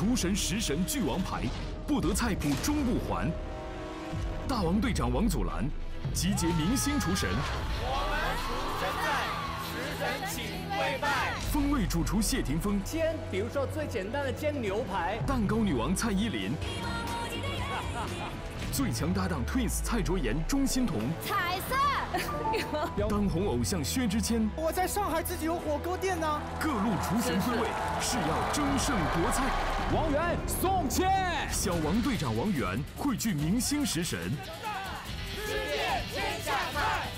厨神食神俱王牌，不得菜谱终不还。大王队长王祖蓝集结明星厨神，我们厨神在，食神请跪拜。风味主厨谢霆锋，煎，比如说最简单的煎牛排。蛋糕女王蔡依林，最强搭档 Twins 蔡卓妍、钟欣桐，彩色。当红偶像薛之谦，我在上海自己有火锅店呢。各路厨神归位，誓要争胜国菜。王源、宋茜，小王队长王源汇聚明星食神，世界天下菜。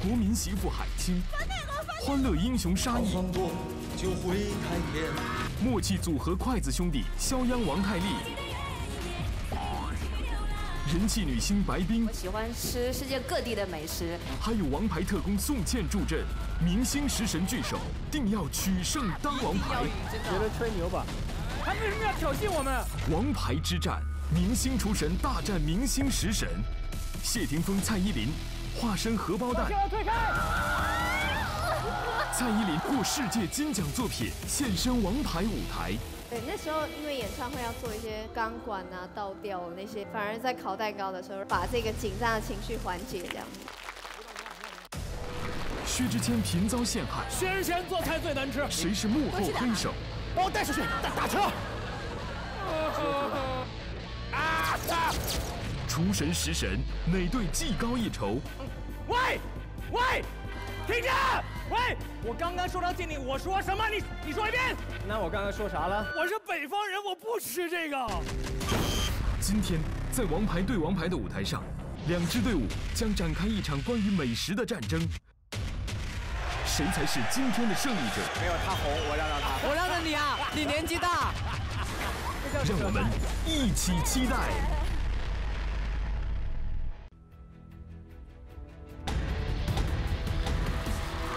国民媳妇海清，欢乐英雄沙溢，就会开天。默契组合筷子兄弟肖央王太利，人气女星白冰，我喜欢吃世界各地的美食，还有王牌特工宋茜助阵，明星食神聚首，定要取胜当王牌。觉得吹牛吧？他为什么要挑衅我们？王牌之战，明星厨神大战明星食神，谢霆锋、蔡依林化身荷包蛋，退开！蔡依林获世界金奖作品现身王牌舞台。对，那时候因为演唱会要做一些钢管啊、倒吊那些，反而在烤蛋糕的时候，把这个紧张的情绪缓解这样。薛之谦频遭陷害，薛之谦做菜最难吃，谁是幕后黑手？把我带出去，打打车。啊！厨神食神哪队技高一筹？喂喂，停车！喂，我刚刚说到敬你，我说什么？你你说一遍。那我刚刚说啥了？我是北方人，我不吃这个。今天在王牌对王牌的舞台上，两支队伍将展开一场关于美食的战争。谁才是今天的胜利者？没有他红，我让让他。我让着你啊，你年纪大。让我们一起期待。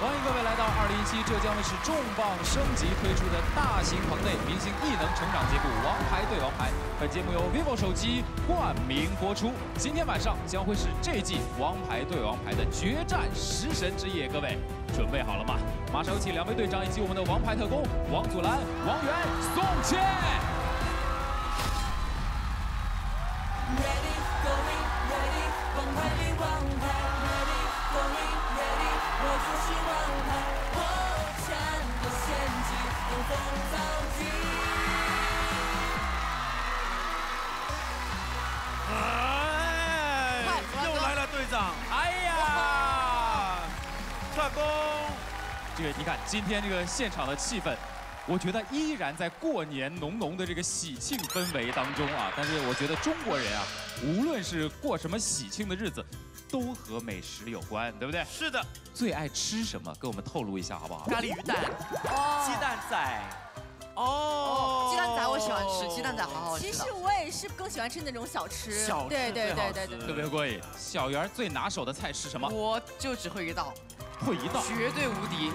欢迎各位来到2017浙江卫视重磅升级推出的大型棚内明星艺能成长节目《王牌对王牌》。本节目由 vivo 手机冠名播出。今天晚上将会是这季《王牌对王牌》的决战食神之夜，各位准备好了吗？马上有请两位队长以及我们的王牌特工王祖蓝、王源、宋茜。Ready, goin ready，王牌比王牌哎呀！串工，这个你看，今天这个现场的气氛，我觉得依然在过年浓浓的这个喜庆氛围当中啊。但是我觉得中国人啊，无论是过什么喜庆的日子，都和美食有关，对不对？是的，最爱吃什么？给我们透露一下好不好？咖喱鱼蛋，鸡蛋仔，哦，鸡蛋仔我喜欢吃，哦鸡蛋仔好好吃。其实我也是更喜欢吃那种小吃，小吃对对对对对特别过瘾。小圆最拿手的菜是什么？我就只会一道，会一道。绝对无敌，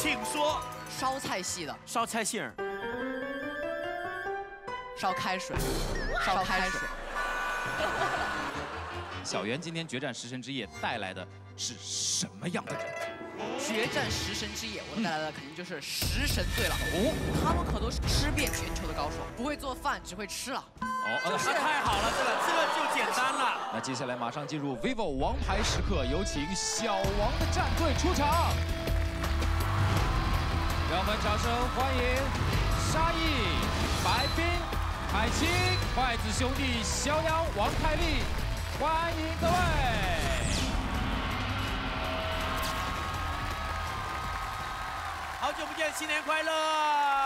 请说。烧菜系的，烧菜馅儿，烧开水，烧开水。小圆今天决战食神之夜带来的是什么样的人？决战食神之夜，我带来的肯定就是食神队了。哦，他们可都是吃遍全球的高手，不会做饭，只会吃了。哦，呃这太好了，这个这个就简单了。那接下来马上进入 vivo 王牌时刻，有请小王的战队出场。让我们掌声欢迎沙溢、白冰、海清、筷子兄弟肖央、王太利，欢迎各位！好久不见，新年快乐！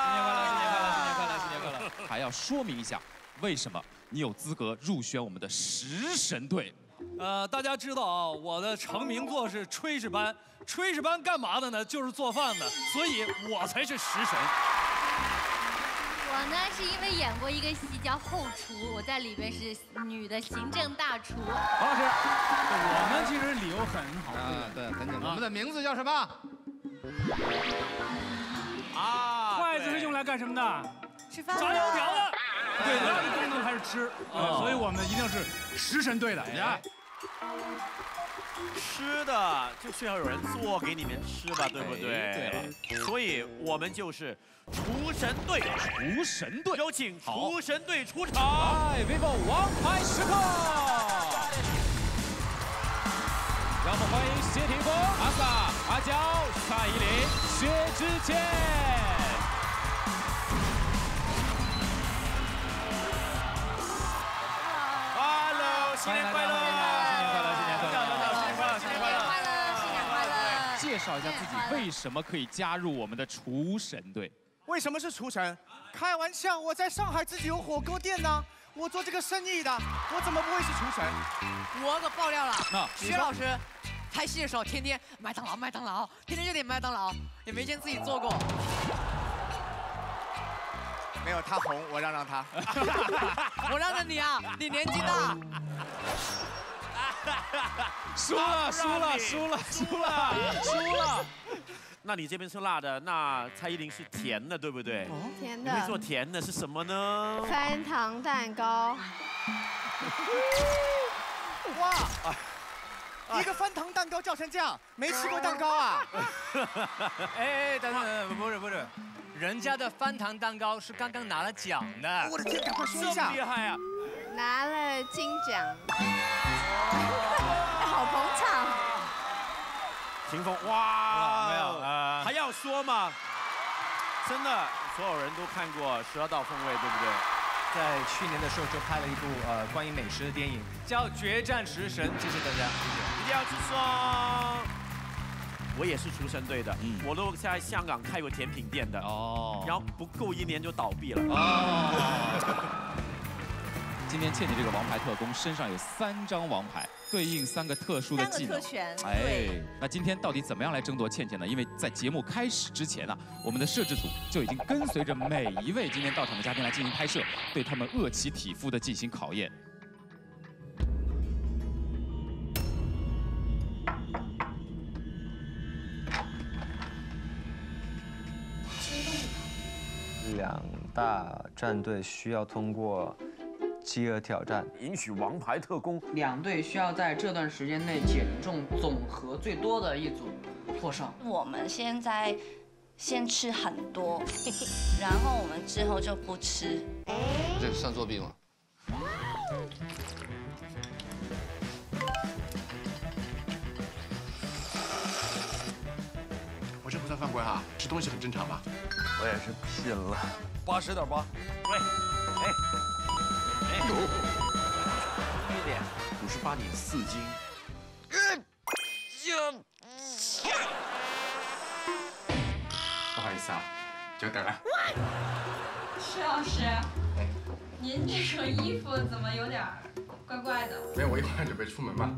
新年快乐，新年快乐，新年快乐，新年快乐！还要说明一下，为什么你有资格入选我们的食神队？呃，大家知道啊，我的成名作是炊事班。炊事班干嘛的呢？就是做饭的，所以我才是食神。我呢是因为演过一个戏叫《后厨》，我在里边是女的行政大厨。王老师，我们其实理由很好。啊，对，很简单。我们的名字叫什么？啊，筷子是用来干什么的？吃饭炸油条的。对，主要的功能还是吃，呃所以我们一定是食神队的。呀，吃的就是要有人做给你们吃吧，对不对？哎对了，所以我们就是厨神队。厨神队，有请厨神队出场。来，vivo 王牌时刻。让我们欢迎谢霆锋、阿 sa、阿娇、蔡依林、薛之谦。Hello，新年快乐！新年快乐，新年快乐，新年快乐，新年快乐！新年快乐！介绍一下自己为什么可以加入我们的厨神队。为什么是厨神？开玩笑，我在上海自己有火锅店呢，我做这个生意的，我怎么不会是厨神？我可爆料了那，薛老师拍戏的时候天天麦当劳麦当劳，天天就点麦当劳，也没见自己做过。没有他红，我让让他。我让着你啊，你年纪大。输了，输了，输了，输了，输了。那你这边是辣的，那蔡依林是甜的，对不对？甜的你会做甜的是什么呢？翻糖蛋糕，哇！一个翻糖蛋糕叫成这样，没吃过蛋糕啊？哎哎，等等等等，不是不是，人家的翻糖蛋糕是刚刚拿了奖的。我的天，赶快说一这下么厉害啊！拿了金奖，好捧场。霆锋，哇，没有呃还要说吗？真的，所有人都看过《十二道锋味》，对不对？在去年的时候就拍了一部呃关于美食的电影，叫《决战食神》，谢谢大家。谢谢一定要去说。我也是厨神队的，我都在香港开过甜品店的，哦，然后不够一年就倒闭了。哦。今天倩倩这个王牌特工身上有三张王牌，对应三个特殊的技能。特权哎，那今天到底怎么样来争夺倩倩呢？因为在节目开始之前呢、我们的摄制组就已经跟随着每一位今天到场的嘉宾来进行拍摄，对他们饿其体肤的进行考验。两大战队需要通过饥饿挑战，允许王牌特工两队需要在这段时间内减重总和最多的一组获胜。我们现在先吃很多，然后我们之后就不吃。这算作弊吗？我这不算犯规哈，吃东西很正常吧？我也是拼了。八十点八。喂，哎，哎，一点，五十八点四斤。不好意思啊，久等了。施老师，您这个衣服怎么有。点怪怪的？没有，我一会儿准备出门嘛，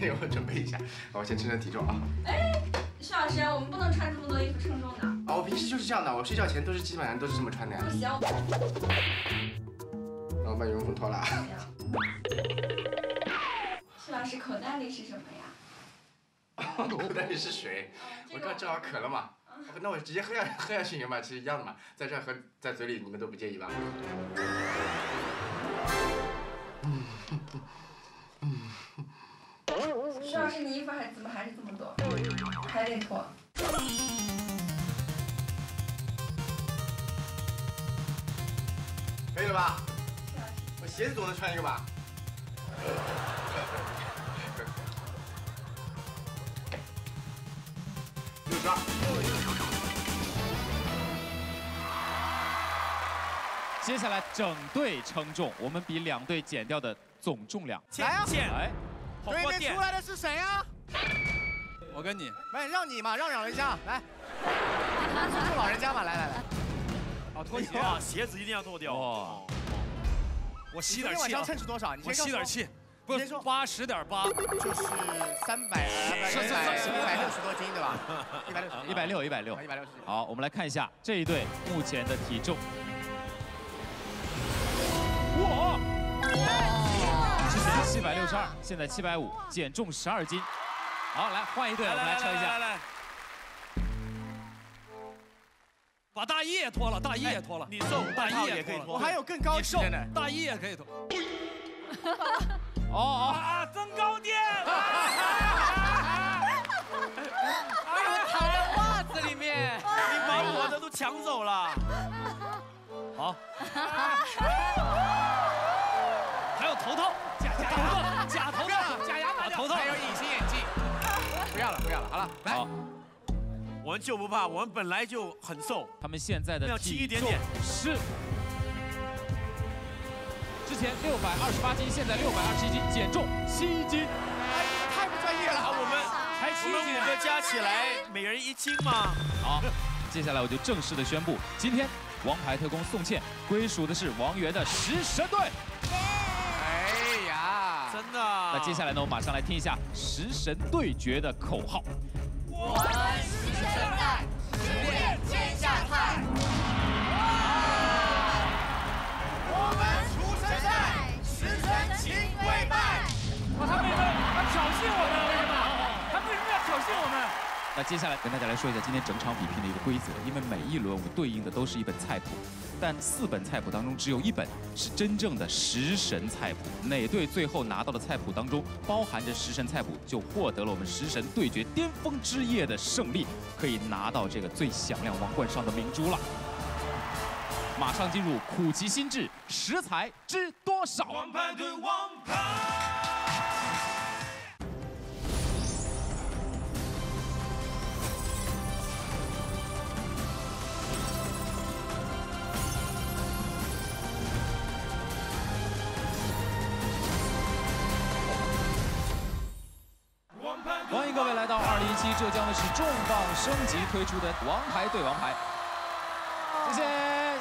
对，我准备一下。我先称称体重啊。哎，施老师，我们不能穿这么多衣服称重的。啊，我平时就是这样的，我睡觉前都是基本上都是这么穿的呀。不行，然后把羽绒服脱了。施老师，口袋里是什么呀？口袋里是水，我刚正好渴了嘛。那我直接喝下喝下去行吧？其实一样的嘛，在这儿和在嘴里你们都不介意吧？徐老师，你衣服还怎么还是这么多？还得脱。可以了吧？我鞋子总能穿一个吧？六十二。接下来整队称重，我们比两队减掉的总重量。来啊！来，对面出来的是谁啊？我跟你，来，让你嘛，让让人家，来，尊重老人家嘛，来来来。好，脱鞋啊，鞋子一定要脱掉。哦，我吸点你昨天晚上！称是多少？你我吸点气，不是八十点八，就是三百是一百一百六十多斤对吧？一百六十，一百六，一百六，一百六十。好，我们来看一下这一队目前的体重。哇！之前七百六十二，现在七百五，减重十二斤。好，来换一队，我们来称一下。来来，把大衣也脱了，大衣也脱了。你瘦，大衣也可以脱。我还有更高的瘦，大衣也可以脱。哦哦啊，增高垫！我躺在袜子里面，你把我的都抢走了。好。还有头套，假头套，假头套，假牙套，头套，还有隐形眼镜。不要了，不要了，好了，来。我们就不怕，我们本来就很瘦。他们现在的要轻一体重点点。是之前六百二十八斤，现在六百二十一斤，减重七斤。太不专业了，我们才我们五个加起来每人一斤吗。好，接下来我就正式的宣布，今天王牌特工宋茜归属的是王源的食神队。哎呀，真的。那接下来呢，我马上来听一下食神对决的口号。我们食神在，十面天下泰。我们出神在，食神请跪拜。哇，他为什么他挑衅我们？为什么？他为什么要挑衅我们？那接下来跟大家来说一下今天整场比拼的一个规则，因为每一轮我们对应的都是一本菜谱，但四本菜谱当中只有一本是真正的食神菜谱。哪队最后拿到的菜谱当中包含着食神菜谱，就获得了我们食神对决巅峰之夜的胜利，可以拿到这个最响亮王冠上的明珠了。马上进入苦其心志，食材知多少？王牌对王牌。期浙江卫视重磅升级推出的《王牌对王牌》。谢谢。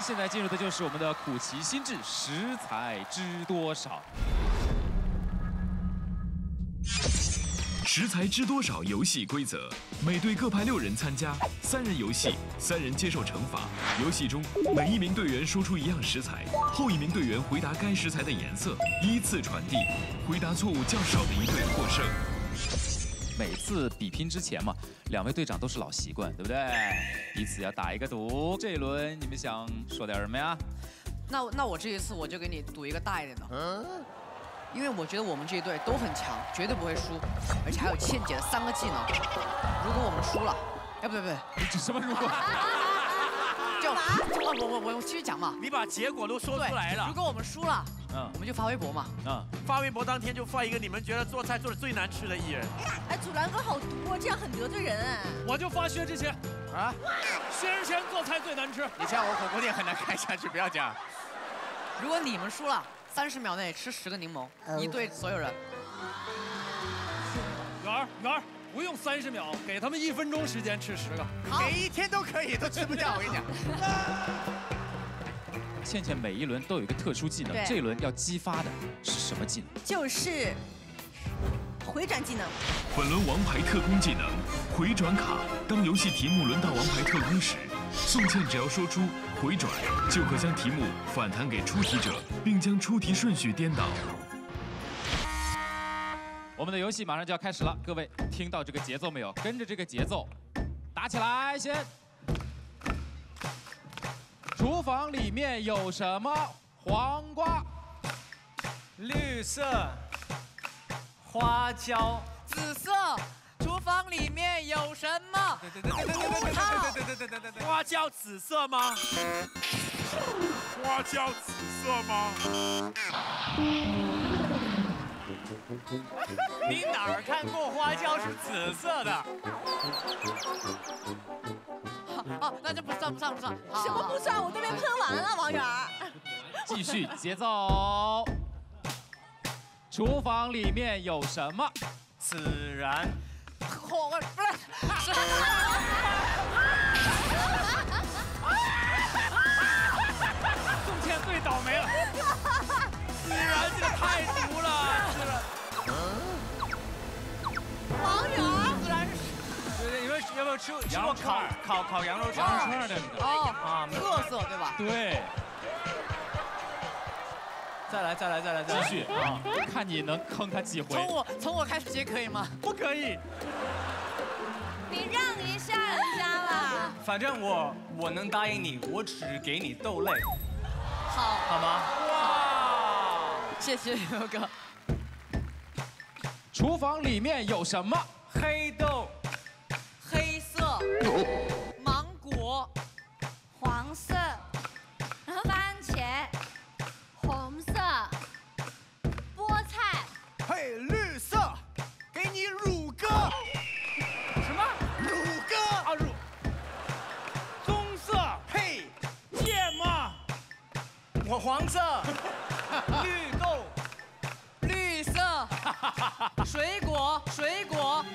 现在进入的就是我们的苦其心志，食材知多少？食材知多少游戏规则：每队各派六人参加，三人游戏，三人接受惩罚。游戏中，每一名队员说出一样食材，后一名队员回答该食材的颜色，依次传递。回答错误较少的一队获胜。每次比拼之前嘛，两位队长都是老习惯，对不对？彼此要打一个赌。这一轮你们想说点什么呀？那那我这一次我就给你赌一个大一点的，嗯因为我觉得我们这一队都很强，绝对不会输，而且还有倩姐的三个技能。如果我们输了，哎不对不对，什么如果？就就我我我我继续讲嘛。你把结果都说出来了。如果我们输了，嗯，我们就发微博嘛。嗯，发微博当天就发一个你们觉得做菜做的最难吃的艺人。哎，祖蓝哥好毒啊，这样很得罪人哎。我就发薛之谦啊，薛之谦做菜最难吃。你这样我火锅店很难开下去，不要这样。如果你们输了，三十秒内吃十个柠檬，一对所有人。圆儿圆儿，不用三十秒，给他们一分钟时间吃十个。每一天都可以，都吃不掉。我跟你讲。倩倩每一轮都有一个特殊技能，这一轮要激发的是什么技能？就是回转技能。本轮王牌特工技能回转卡。当游戏题目轮到王牌特工时，宋茜只要说出“回转”，就可将题目反弹给出题者，并将出题顺序颠倒。我们的游戏马上就要开始了，各位听到这个节奏没有？跟着这个节奏打起来，先。厨房里面有什么？黄瓜、绿色、花椒、紫色。厨房里面有什么？葡萄。花椒紫色吗？花椒紫色吗？你哪儿看过花椒是紫色的？哦，那就不算不算不算。什么不算？我都被喷完了，王源儿。继续节奏。厨房里面有什么？孜然。火不是。宋茜最倒霉了。孜然这个太毒了，吃吃过烤烤烤羊肉串？羊串的啊，特色对吧？对。再来再来再来再来。继续啊，看你能坑他几回。从我从我开始接可以吗？不可以。你让一下人家啦。反正我我能答应你，我只给你豆类，好，好吗？哇，谢谢刘哥。厨房里面有什么？黑豆、芒果黄色番茄红色菠菜。配绿色给你乳鸽。什么？乳鸽。啊乳。棕色配芥末。我黄色。绿豆。绿色。水果水果。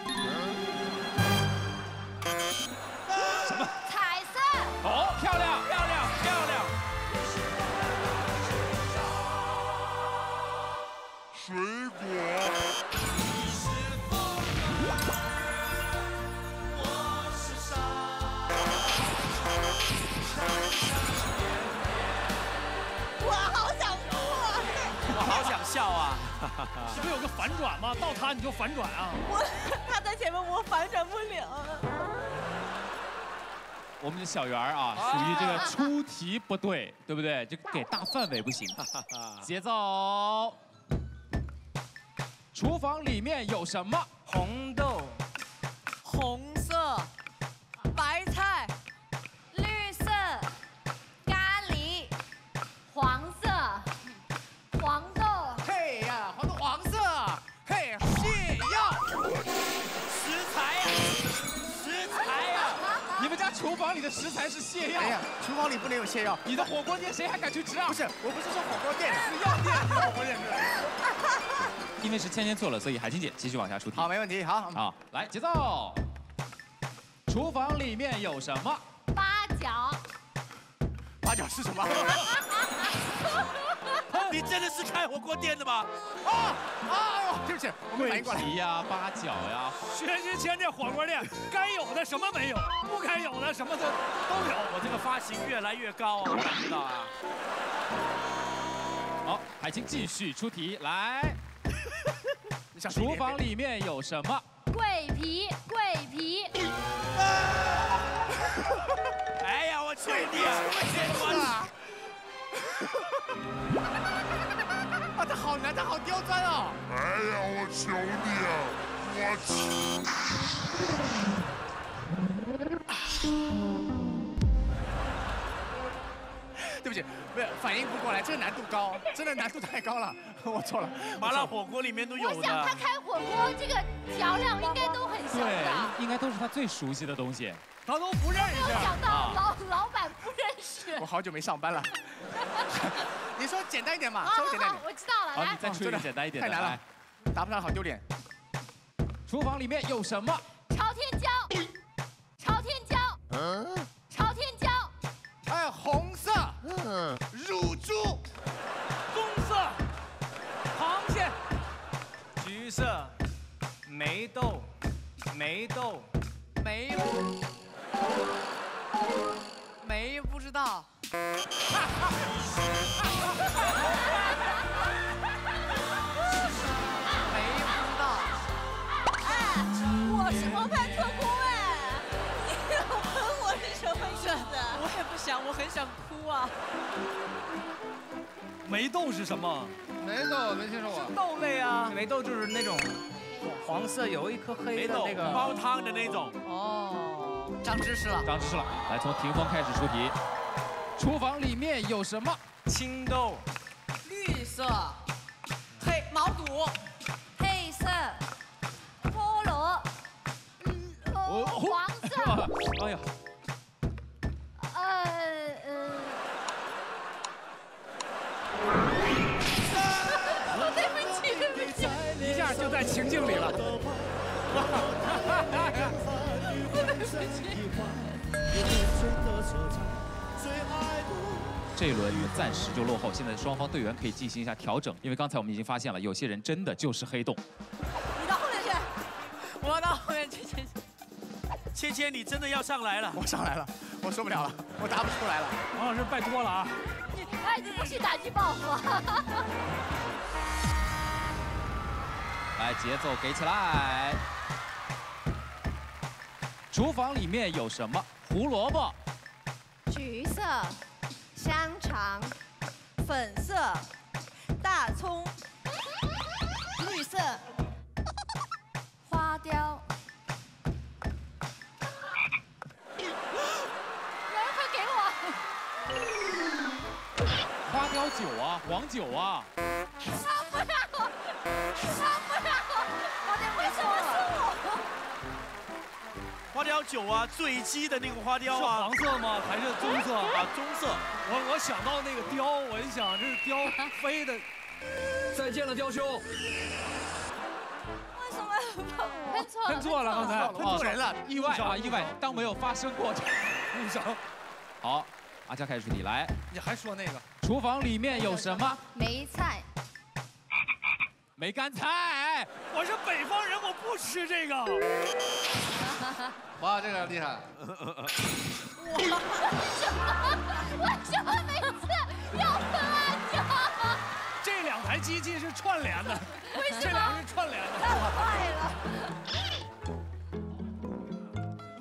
这不有个反转吗？到他你就反转啊！我他在前面，我反转不了。我们的小圆儿啊，属于这个出题不对，对不对？就给大范围不行。节奏。厨房里面有什么？红豆，红色，的食材是泻药？哎呀，厨房里不能有泻药。你的火锅店谁还敢去吃啊？不是，我不是说火锅店，是药店，火锅店是。因为是芊芊错了，所以海清姐继续往下出题。好，没问题。好，好，来节奏。厨房里面有什么？八角，八角是什么？你真的是开火锅店的吗？啊啊！对不起，我没反应过来。桂皮呀，八角呀。薛之谦这火锅店该有的什么没有，不该有的什么的都有。我这个发型越来越高啊，知道啊？好，海清继续出题，来。厨房里面有什么？桂皮，桂皮。哎呀，我去你好难，他好刁钻哦。哎呀，我求你啊！我 对不起，没有反应不过来，这个难度高，真的难度太高了，我错了。麻辣火锅里面都有的。我想他开火锅，这个调料应该都很香的。对，应该都是他最熟悉的东西。他都不认识。没有想到老老板不认识。我好久没上班了。你说简单一点嘛，好稍微简单一点。我知道了，好，来。你。再出一个简单一点的。太难了，答不上好丢脸。厨房里面有什么？朝天椒，朝天椒，嗯，朝天椒，哎，红色，嗯。乳猪，棕色，螃蟹，橘色，梅豆，梅豆，梅，梅不知道。梅不知道。哎，我是模范特工哎，你要喷我是什么意思？我也不想，我很想哭啊。梅豆是什么？梅豆没听说过。豆类啊，梅豆就是那种黄色有一颗黑的那个煲汤的那种。哦，长知识了。长知识了。来，从霆锋开始出题。厨房里面有什么？青豆，绿色，黑毛肚，黑色，菠萝，哦黄色，哎呀，呃呃。对不起，对不起。一下就在情境里了。这一轮暂时就落后，现在双方队员可以进行一下调整，因为刚才我们已经发现了，有些人真的就是黑洞。你到后面去。我到后面去，去。芊芊，你真的要上来了？我上来了，我受不了了，我答不出来了。王老师，拜托了啊！你哎，你不许打击报复啊！来，节奏给起来。厨房里面有什么？胡萝卜、橘色，香肠，粉色，大葱，绿色，花雕。来，快给我！花雕酒啊，黄酒啊。花雕酒啊，醉鸡的那个花雕是啊，黄色吗？还是棕色？啊，棕色。我我想到那个雕，我一想这是雕 飞的。再见了，雕兄。为什么要碰我？喷错了，喷错了，刚才喷错人了意外啊，意外，当没有发生过。误伤。好，阿佳开始出题，来，你还说那个？厨房里面有什么？梅菜，梅干菜。我是北方人，我不吃这个。哇，这个厉害！为什么？为什么每次要分阿娇？这两台机器是串联的，为什么这两是串联的。太坏了！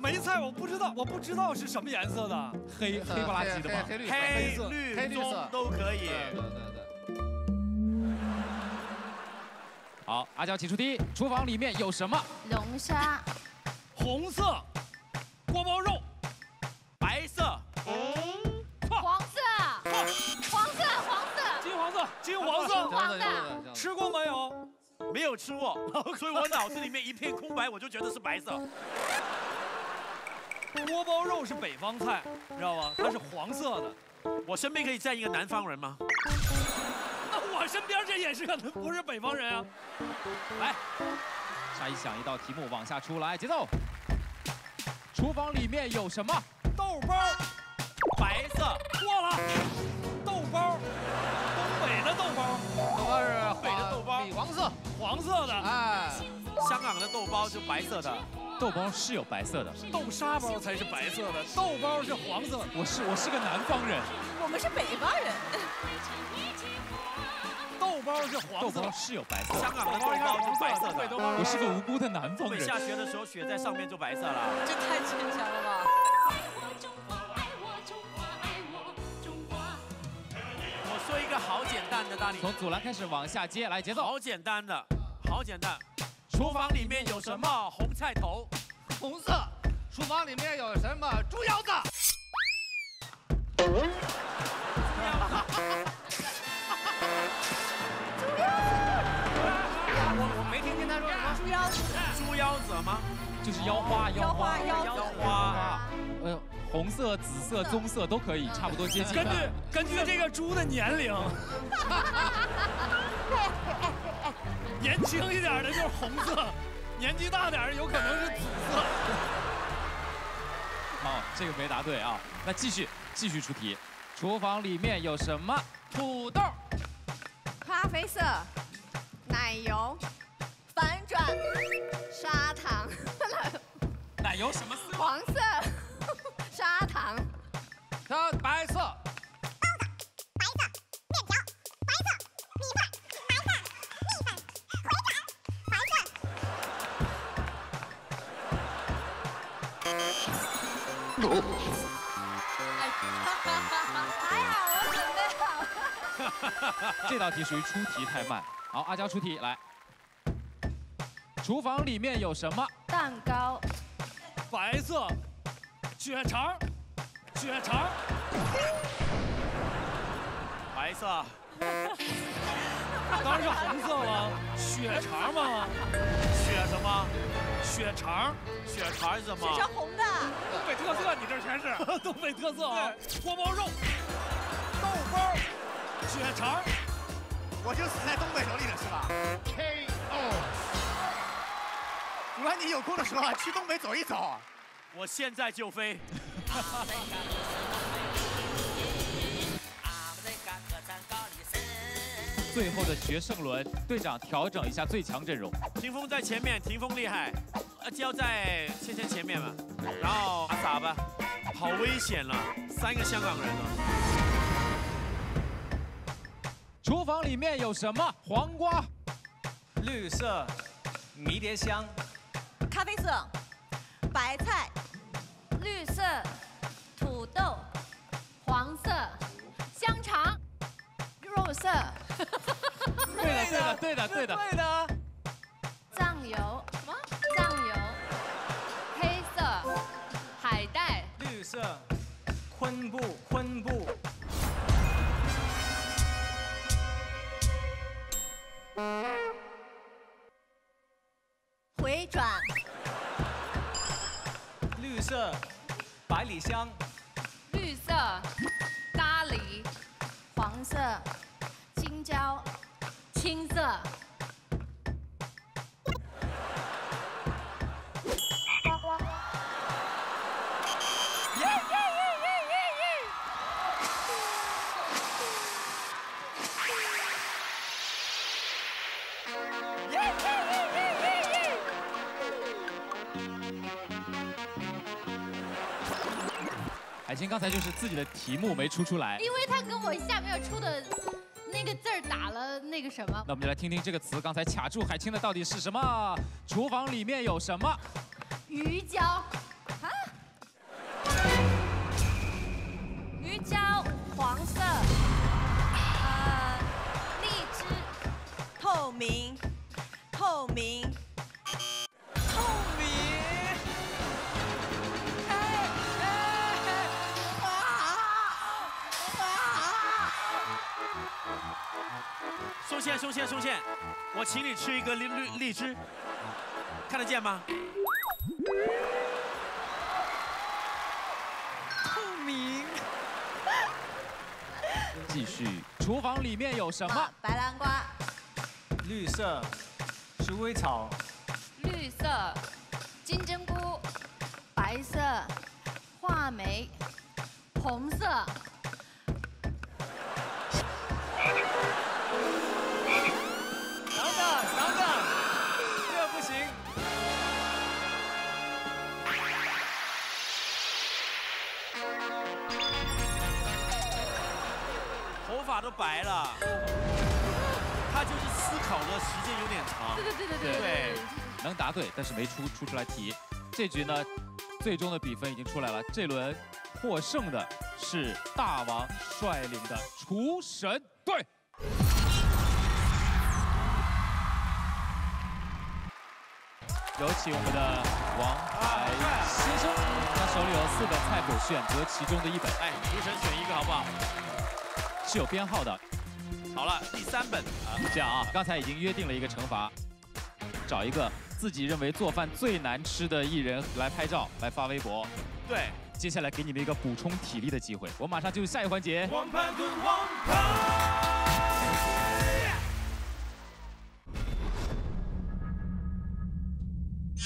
梅菜我不知道，我不知道是什么颜色的，黑黑不拉几的吧？黑绿黑绿黑绿都可以。对对对对。好，阿娇请出第一，厨房里面有什么？龙虾，红色锅包肉，白色，黄色，黄色，黄色，金黄色，金黄色，黄色，吃过没有？没有吃过，所以我脑子里面一片空白，我就觉得是白色。锅包肉是北方菜，知道吗？它是黄色的。我身边可以站一个南方人吗？那 我身边这也是个不是北方人啊。来，沙一想一道题目往下出来，节奏。厨房里面有什么？豆包，白色，错了。豆包，东北的豆包，豆包是北的豆包米黄色，黄色的。哎，香港的豆包就白色的，豆包是有白色的，豆沙包才是白色的，豆包是黄色的。我是我是个南方人，我们是北方人。豆包是黄色豆包，是有白色的，香港的豆包是白色的。我是个无辜的南方人。下雪的时候，雪在上面就白色了。这太牵强了吧！我说一个好简单的，大力，从阻拦开始往下接，来节奏。好简单的，好简单。厨房里面有什么？红菜头，红色。厨房里面有什么？猪腰子。我猪腰子，吗？就是腰花，腰花，腰腰。花。呃，红色、紫色、棕色都可以，差不多接近。根据根据这个猪的年龄，年轻一点的就是红色，年纪大点的有可能是紫色。好，这个没答对啊。那继续继续出题，厨房里面有什么？土豆。咖啡色，奶油，反转，砂糖，奶油什么色？黄色，砂糖，它白色。还好我准备好。这道题属于出题太慢。好，阿娇出题来。厨房里面有什么？蛋糕，白色，血肠，血肠，白色，当然是红色了。血肠吗，血什么？血肠，血肠是什么？血肠红的，东北特色，你这全是 东北特色啊！锅包肉，豆包，血肠，我就死在东北手里了是吧？KO。主要你有空的时候啊，去东北走一走。我现在就飞。最后的决胜轮，队长调整一下最强阵容。霆锋在前面，霆锋厉害。阿娇在芊芊前面嘛，然后阿傻吧，好危险了，三个香港人了。厨房里面有什么？黄瓜。绿色，迷迭香，咖啡色白菜绿色土豆黄色香肠。肉色。对的对的对的对的。对的。酱油。什么？酱油。黑色。海带。绿色。昆布昆布。回转，绿色，百里香。绿色，咖喱。黄色，青椒，青色。海清刚才就是自己的题目没出出来，因为他跟我下面出的那个字儿打了那个什么。那我们就来听听这个词刚才卡住海清的到底是什么？厨房里面有什么？鱼胶。啊？鱼胶，黄色，呃，荔枝，透明，透明，线，松线，松线，我请你吃一个荔荔荔枝，看得见吗？透明。继续，厨房里面有什么？白南瓜，绿色，鼠尾草。绿色，金针菇。白色，话梅。红色。白了，他就是思考的时间有点长。对对对对对对。能答对，但是没出出出来题。这局呢，最终的比分已经出来了。这轮获胜的是大王率领的厨神队。有请我们的王牌先生，他手里有四本菜谱，选择其中的一本。哎，厨神选一个好不好？是有编号的。好了，第三本啊，这样啊，刚才已经约定了一个惩罚，找一个自己认为做饭最难吃的艺人来拍照，来发微博。对，接下来给你们一个补充体力的机会，我马上进入下一环节。王牌对王牌。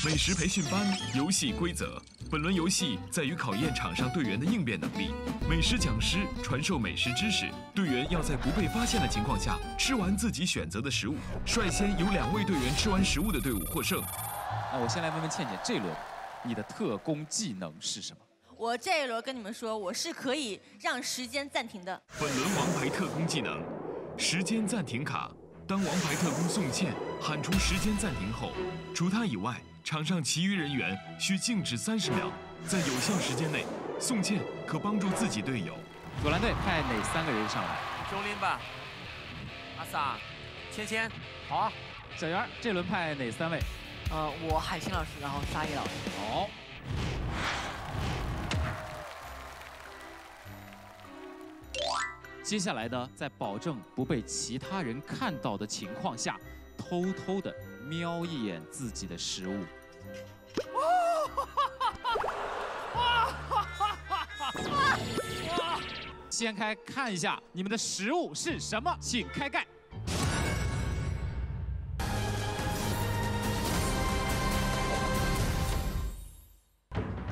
美食培训班游戏规则：本轮游戏在于考验场上队员的应变能力。美食讲师传授美食知识，队员要在不被发现的情况下吃完自己选择的食物。率先有两位队员吃完食物的队伍获胜。那我先来问问倩倩，这轮你的特工技能是什么？我这一轮跟你们说，我是可以让时间暂停的。本轮王牌特工技能：时间暂停卡。当王牌特工宋茜喊出时间暂停后，除他以外，场上其余人员需静止三十秒，在有效时间内，宋茜可帮助自己队友。左蓝队派哪三个人上来？钟林吧，阿 sa，芊芊，好啊。小袁，这轮派哪三位？呃，我海清老师，然后沙溢老师。好。接下来呢，在保证不被其他人看到的情况下，偷偷的瞄一眼自己的食物。掀开看一下，你们的食物是什么？请开盖。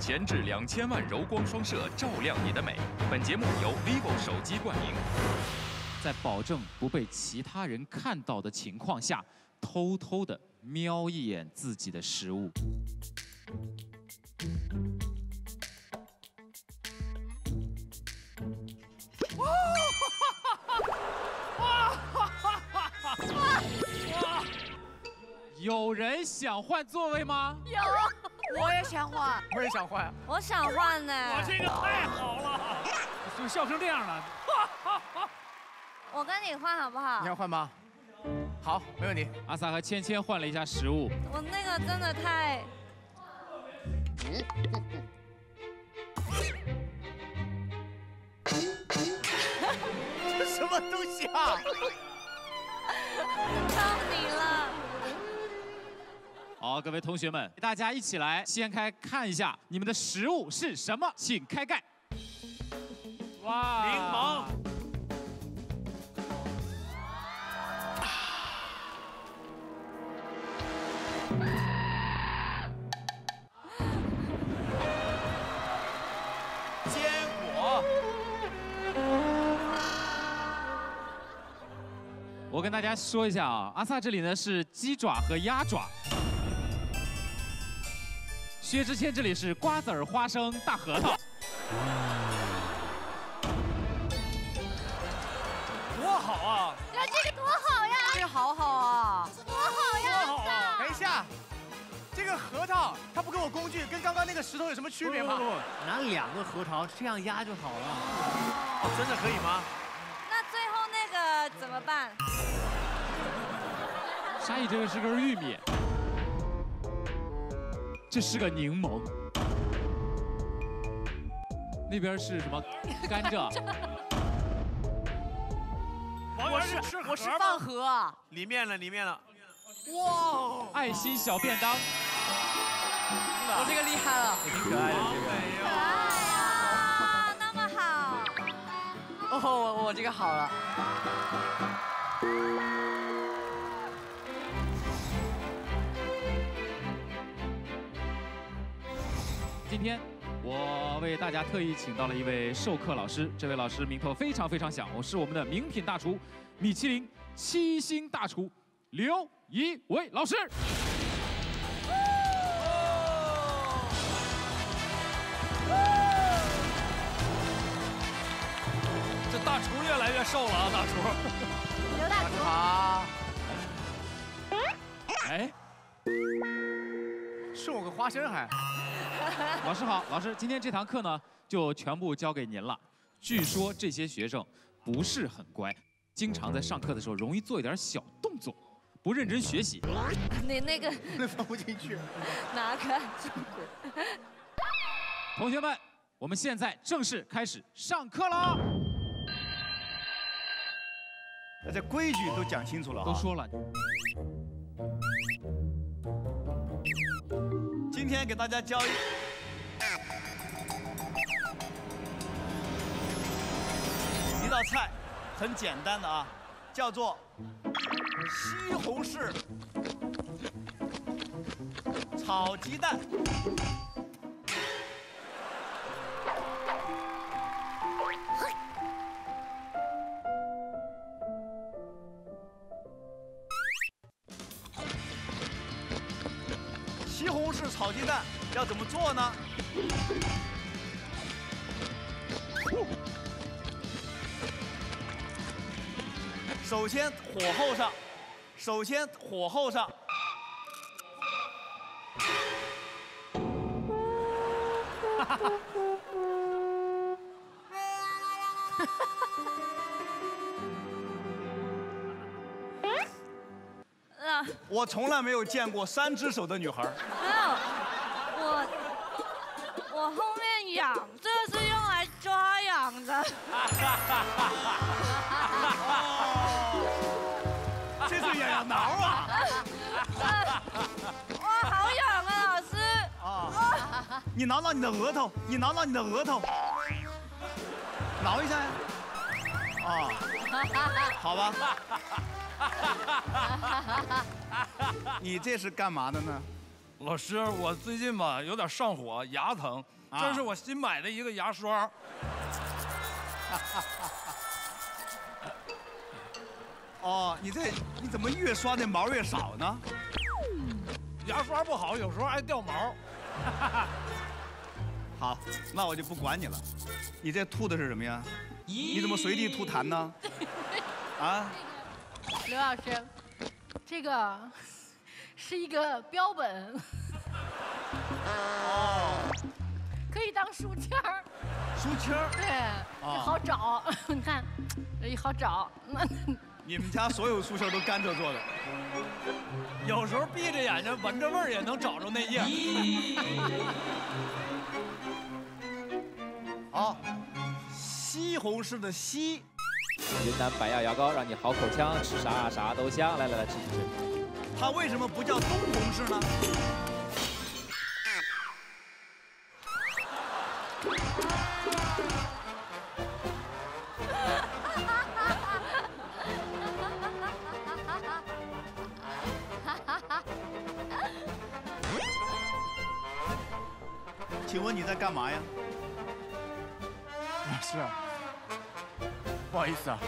前置两千万柔光双摄，照亮你的美。本节目由 vivo 手机冠名。在保证不被其他人看到的情况下，偷偷的瞄一眼自己的食物。有人想换座位吗？有，我也想换，我也想换，我想换呢。我这个太好了，就笑成这样了。我跟你换好不好？你要换吗？好，没问题。阿 sa 和芊芊换了一下食物。我那个真的太 这什么东西啊？到你了。好，各位同学们，大家一起来掀开看一下你们的食物是什么，请开盖。哇，柠檬。坚果。我跟大家说一下啊，阿萨这里呢是鸡爪和鸭爪，薛之谦这里是瓜子儿、花生、大核桃。多好啊！呀，这个多好呀！这个好好啊！多好呀！多好啊！等一下，这个核桃它不跟我工具，跟刚刚那个石头有什么区别吗？不不不，拿两个核桃这样压就好了。真的可以吗？那最后那个怎么办？沙溢，这个是根玉米，这是个柠檬，那边是什么？甘蔗。我是吃我是饭盒啊！里面了，里面了。哇！爱心小便当，我这个厉害了，挺可爱的这可爱呀，那么好。哦，我我这个好了。今天我为大家特意请到了一位授课老师，这位老师名头非常非常响，我是我们的名品大厨，米其林七星大厨刘仪伟老师。这大厨越来越瘦了啊，大厨。刘大厨。好。哎，送我个花生还。老师好，老师，今天这堂课呢就全部交给您了。据说这些学生不是很乖，经常在上课的时候容易做一点小动作，不认真学习。你那个 那放不进去。拿开。同学们，我们现在正式开始上课了！那这规矩都讲清楚了啊。都说了。今天给大家教一道菜，很简单的啊，叫做西红柿炒鸡蛋。炒鸡蛋要怎么做呢？首先火候上，首先火候上，啊，我从来没有见过三只手的女孩儿。没有，我我后面痒，这个是用来抓痒的。这是痒痒挠啊！哇，好痒啊，老师！啊，你挠挠你的额头，你挠挠你的额头，挠一下呀。啊，好吧。你这是干嘛的呢？老师，我最近吧有点上火，牙疼，啊这是我新买的一个牙刷。哦，你这你怎么越刷那毛越少呢？牙刷不好，有时候爱掉毛。好，那我就不管你了。你这吐的是什么呀？你怎么随地吐痰呢？啊？刘老师，这个是一个标本，哦，可以当书签儿。书签儿。对，啊好找。你看，这好找。你们家所有书签都甘蔗做的。有时候闭着眼睛闻着味儿也能找着那页。好，西红柿的西，云南白药牙膏让你好口腔，吃啥啥都香。来来来，吃吃吃。它为什么不叫东红柿呢？嘛呀？老师，不好意思啊，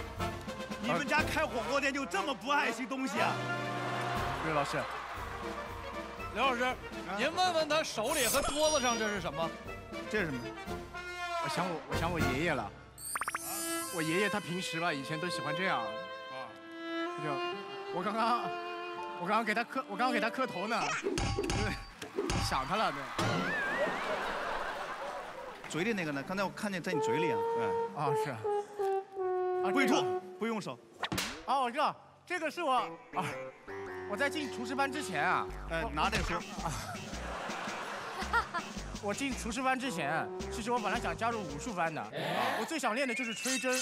你们家开火锅店就这么不爱惜东西啊？对，老师，刘老师，您问问他手里和桌子上这是什么？这是什么？我想我我想我爷爷了，我爷爷他平时吧以前都喜欢这样，啊，就我刚刚我刚刚给他磕我刚刚给他磕头呢，对，想他了对。嘴里那个呢？刚才我看见在你嘴里啊。对。啊是。啊不许这个出，不用手。啊，我知道，这个是我啊，我在进厨师班之前啊，哎，拿这个说。我进厨师班之前，其实我本来想加入武术班的，我最想练的就是吹针。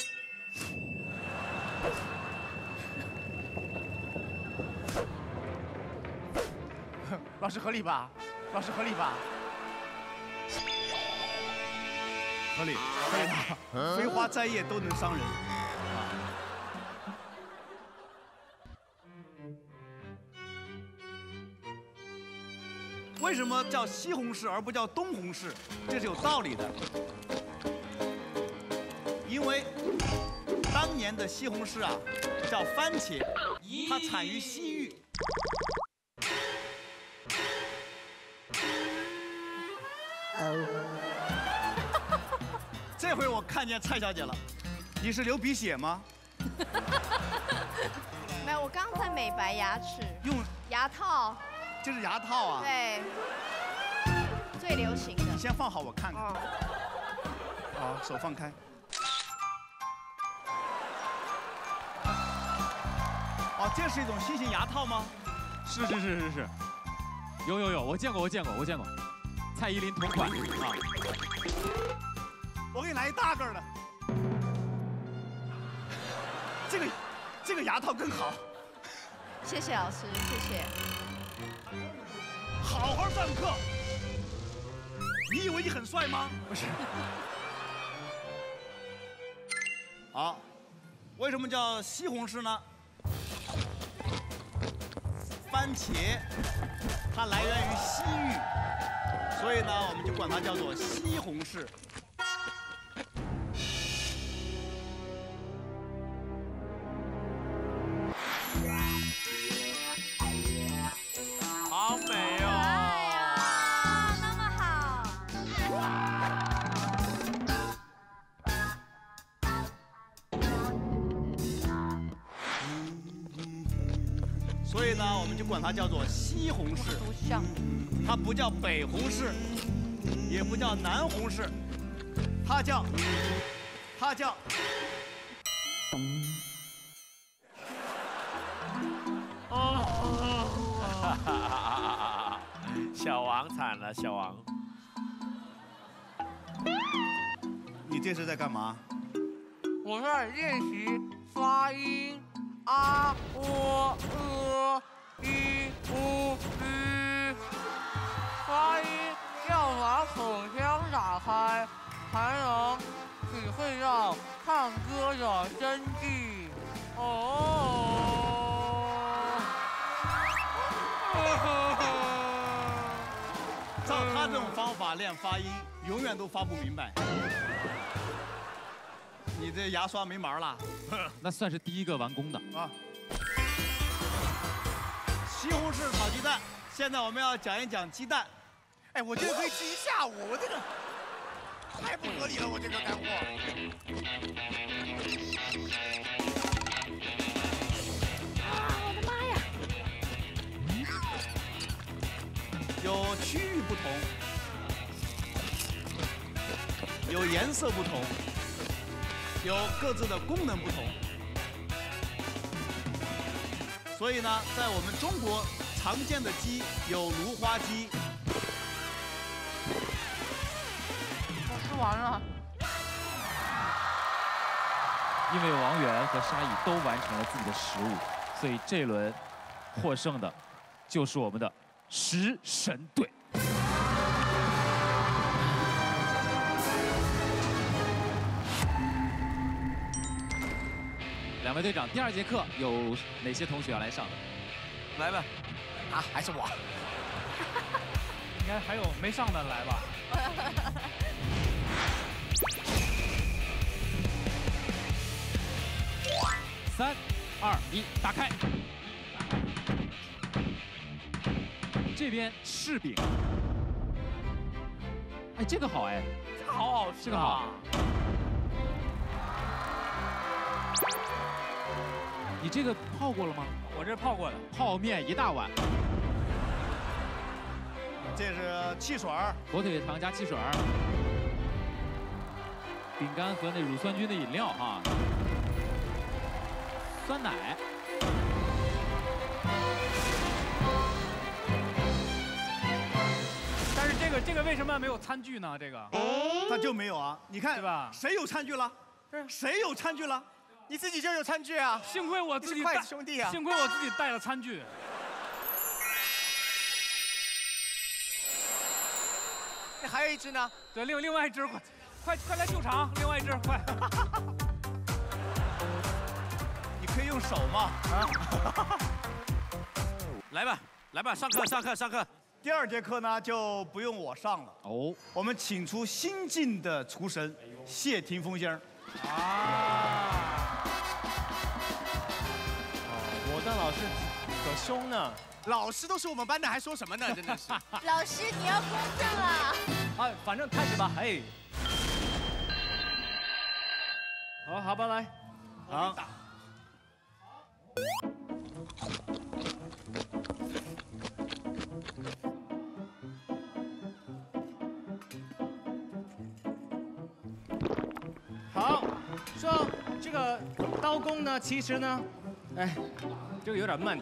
老师合理吧？老师合理吧？合理，可以吧？飞花摘叶都能伤人。为什么叫西红柿而不叫东红柿？这是有道理的。因为当年的西红柿啊，叫番茄，它产于西域。这回我看见蔡小姐了，你是流鼻血吗？没有，我刚刚在美白牙齿，用牙套，这是牙套啊。对，最流行的。你先放好，我看看。哦，好，手放开。哦，这是一种新型牙套吗？是是是是是，有有有，我见过我见过我见过，蔡依林同款啊。我给你来一大个的。这个，这个牙套更好。谢谢老师，谢谢。好好上课。你以为你很帅吗？不是。好，为什么叫西红柿呢？番茄，它来源于西域，所以呢，我们就管它叫做西红柿。红柿。它不叫北红柿，也不叫南红柿，它叫，它叫。哦，小王惨了，小王。你这是在干嘛？我在练习发音啊喔呃一乌吁，发音要把口腔打开，才能体会到唱歌的真谛。哦。照他这种方法练发音，永远都发不明白。你这牙刷没毛了？那算是第一个完工的啊。西红柿炒鸡蛋，现在我们要讲一讲鸡蛋。哎，我这个可以吃一下午，我这个太不合理了，我这个干货。我的妈呀！有区域不同，有颜色不同，有各自的功能不同。所以呢，在我们中国常见的鸡有芦花鸡，我吃完了。因为王源和沙溢都完成了自己的食物，所以这轮获胜的就是我们的食神队。两位队长，第二节课有哪些同学要来上的？来吧。啊，还是我。应该还有没上的来吧？三、二、一，打开。这边柿饼。哎，这个好哎，这个好好吃这个好。你这个泡过了吗？我这泡过的。泡面一大碗，这是汽水儿，火腿肠加汽水儿，饼干和那乳酸菌的饮料啊，酸奶。但是这个这个为什么没有餐具呢？这个它就没有啊。你看对吧？谁有餐具了？谁有餐具了？你自己就有餐具啊！幸亏我自己兄弟啊！幸亏我自己带了餐具。那还有一只呢？对，另另外一只快快快来救场，另外一只快。你可以用手吗啊！来吧，来吧，上课上课上课。第二节课呢就不用我上了哦，我们请出新晋的厨神谢霆锋先生。啊！那，老师可凶呢。老师都是我们班的，还说什么呢？真的是。老师，你要公正啊！啊，反正开始吧，哎。好，好吧，来。好。好，说这个刀工呢，其实呢，哎，这个有点慢。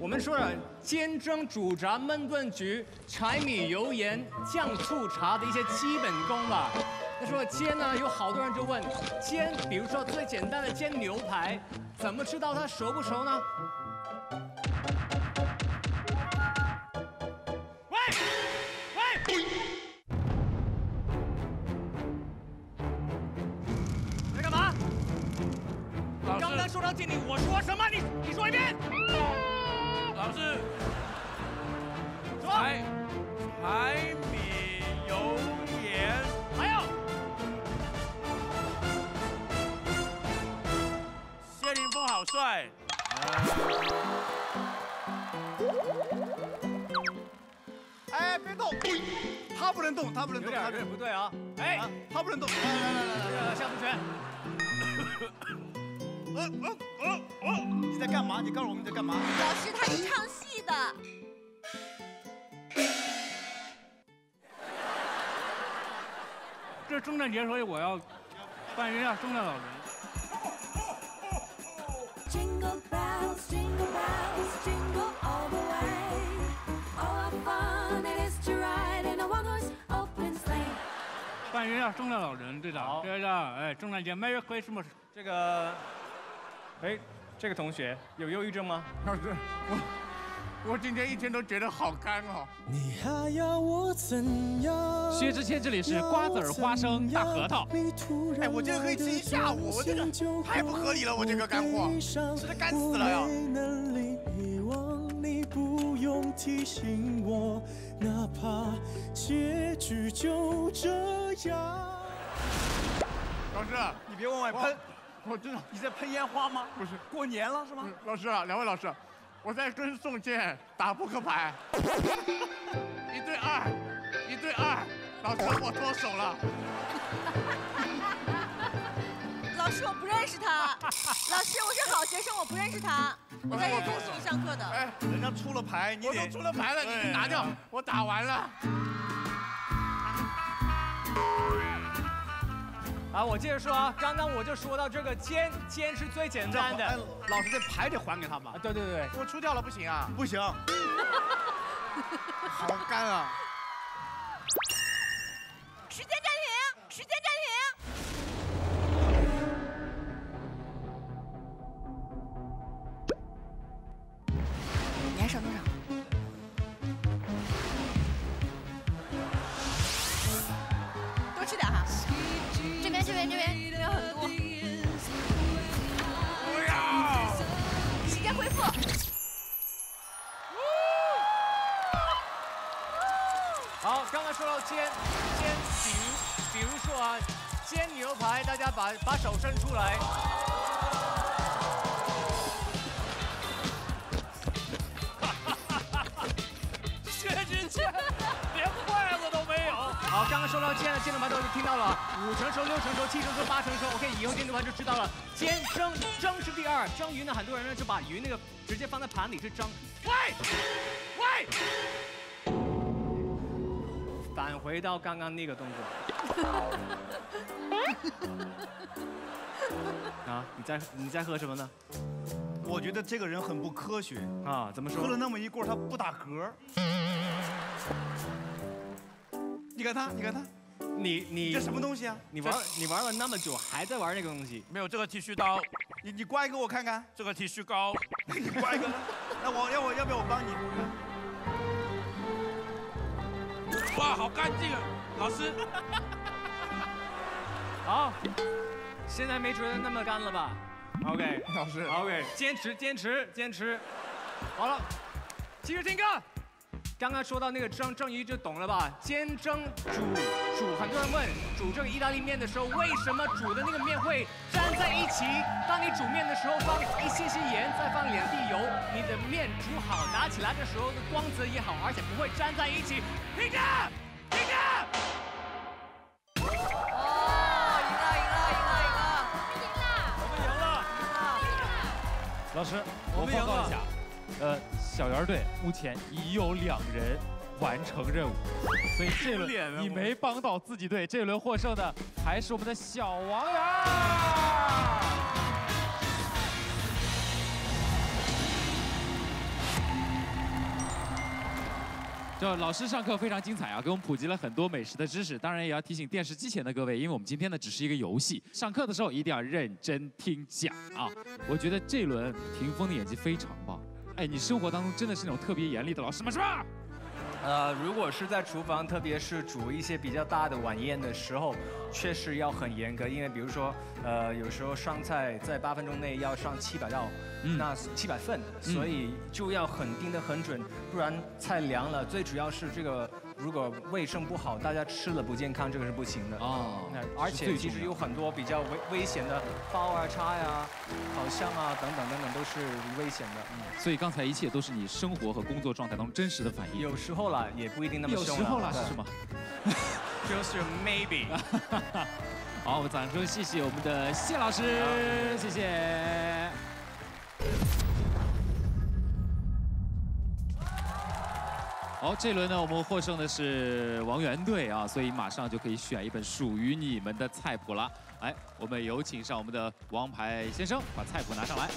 我们说了煎蒸煮炸焖炖焗柴米油盐酱醋茶的一些基本功吧。那说煎呢，有好多人就问煎，比如说最简单的煎牛排，怎么知道它熟不熟呢？说什么？你你说一遍。老师，说。柴柴米油盐，还有谢霆锋好帅。哎，别动！他不能动，他不能动，不能点不对啊！哎，他不能动！来来来来来来，下不拳。呃呃呃呃！你在干嘛？你告诉我们你在干嘛？老师，他是唱戏的。这是圣诞节，所以我要扮一下圣诞老人。扮一下圣诞老人，队长，队长，哎，圣诞节，Merry Christmas，这个。哎，这个同学有忧郁症吗？老师，我我今天一天都觉得好干哦。你还要我怎样？薛之谦这里是瓜子儿、花生、大核桃。哎，我这个可以吃一下午，我这个太不合理了，我这个干货，吃的干死了呀！能力遗忘你不用提醒我，哪怕结局就这样。老师，你别往外喷，我知道你在喷烟花吗？不是，过年了是吗？老师啊，两位老师，我在跟宋健打扑克牌，一对二，一对二，老师我脱手了。老师，我不认识他。老师，我是好学生，我不认识他。我在认真听你上课的。哎，人家出了牌，你得我都出了牌了，你拿掉，我打完了。啊，我接着说啊，刚刚我就说到这个煎，煎是最简单的。哎老师这牌得还给他吧啊，？对对对，我出掉了不行啊，不行，好干啊！时间暂停，时间暂停。边这边这边很多。不要！时间恢复。好，刚刚说到煎煎，比如比如说啊，煎牛排，大家把把手伸出来。好，刚刚说到煎的煎牛排都听到了，五成熟、六成熟、七成熟、八成熟。OK，以后煎牛排就知道了。煎蒸蒸是第二，蒸鱼呢，很多人呢就把鱼那个直接放在盘里去蒸。喂喂，返回到刚刚那个动作。啊，你在你在喝什么呢？我觉得这个人很不科学啊，怎么说？喝了那么一锅，他不打嗝。你看他，你看他，你你这什么东西啊？你玩你玩了那么久，还在玩那个东西？没有这个剃须刀，你你刮一个我看看。这个剃须膏，你刮一个。那我要我要不要我帮你？哇，好干净啊，老师。好，现在没觉得那么干了吧？OK，老师，OK，坚持坚持坚持。好了，继续听歌。刚刚说到那个蒸蒸鱼就懂了吧？煎蒸煮煮，很多人问煮这个意大利面的时候，为什么煮的那个面会粘在一起？当你煮面的时候放一些些盐，再放两滴油，你的面煮好，拿起来的时候的光泽也好，而且不会粘在一起。停着，停着。哦，赢了，赢了，赢了，赢了，我们赢了。老师，我我们赢了报告一下，呃，小圆队目前已有两人完成任务，所以这轮 你没帮到自己队，这轮获胜的还是我们的小王源。就老师上课非常精彩啊，给我们普及了很多美食的知识。当然也要提醒电视机前的各位，因为我们今天呢只是一个游戏，上课的时候一定要认真听讲啊。我觉得这轮霆锋的演技非常棒。哎，你生活当中真的是那种特别严厉的老师吗？是吧？呃，如果是在厨房，特别是煮一些比较大的晚宴的时候，确实要很严格，因为比如说，呃，有时候上菜在八分钟内要上七百道，那七百份，嗯所以就要很盯得很准，不然菜凉了。最主要是这个，如果卫生不好，大家吃了不健康，这个是不行的。哦那而且其实有很多比较危危险的刀啊、叉呀、烤箱啊等等等等都是危险的。嗯。所以刚才一切都是你生活和工作状态当中真实的反应。有时候啦，也不一定那么凶有时候啦对是吗？就是 maybe。好，我们掌声谢谢我们的谢老师，谢谢。好，这轮呢，我们获胜的是王源队啊，所以马上就可以选一本属于你们的菜谱了。来，我们有请上我们的王牌先生，把菜谱拿上来。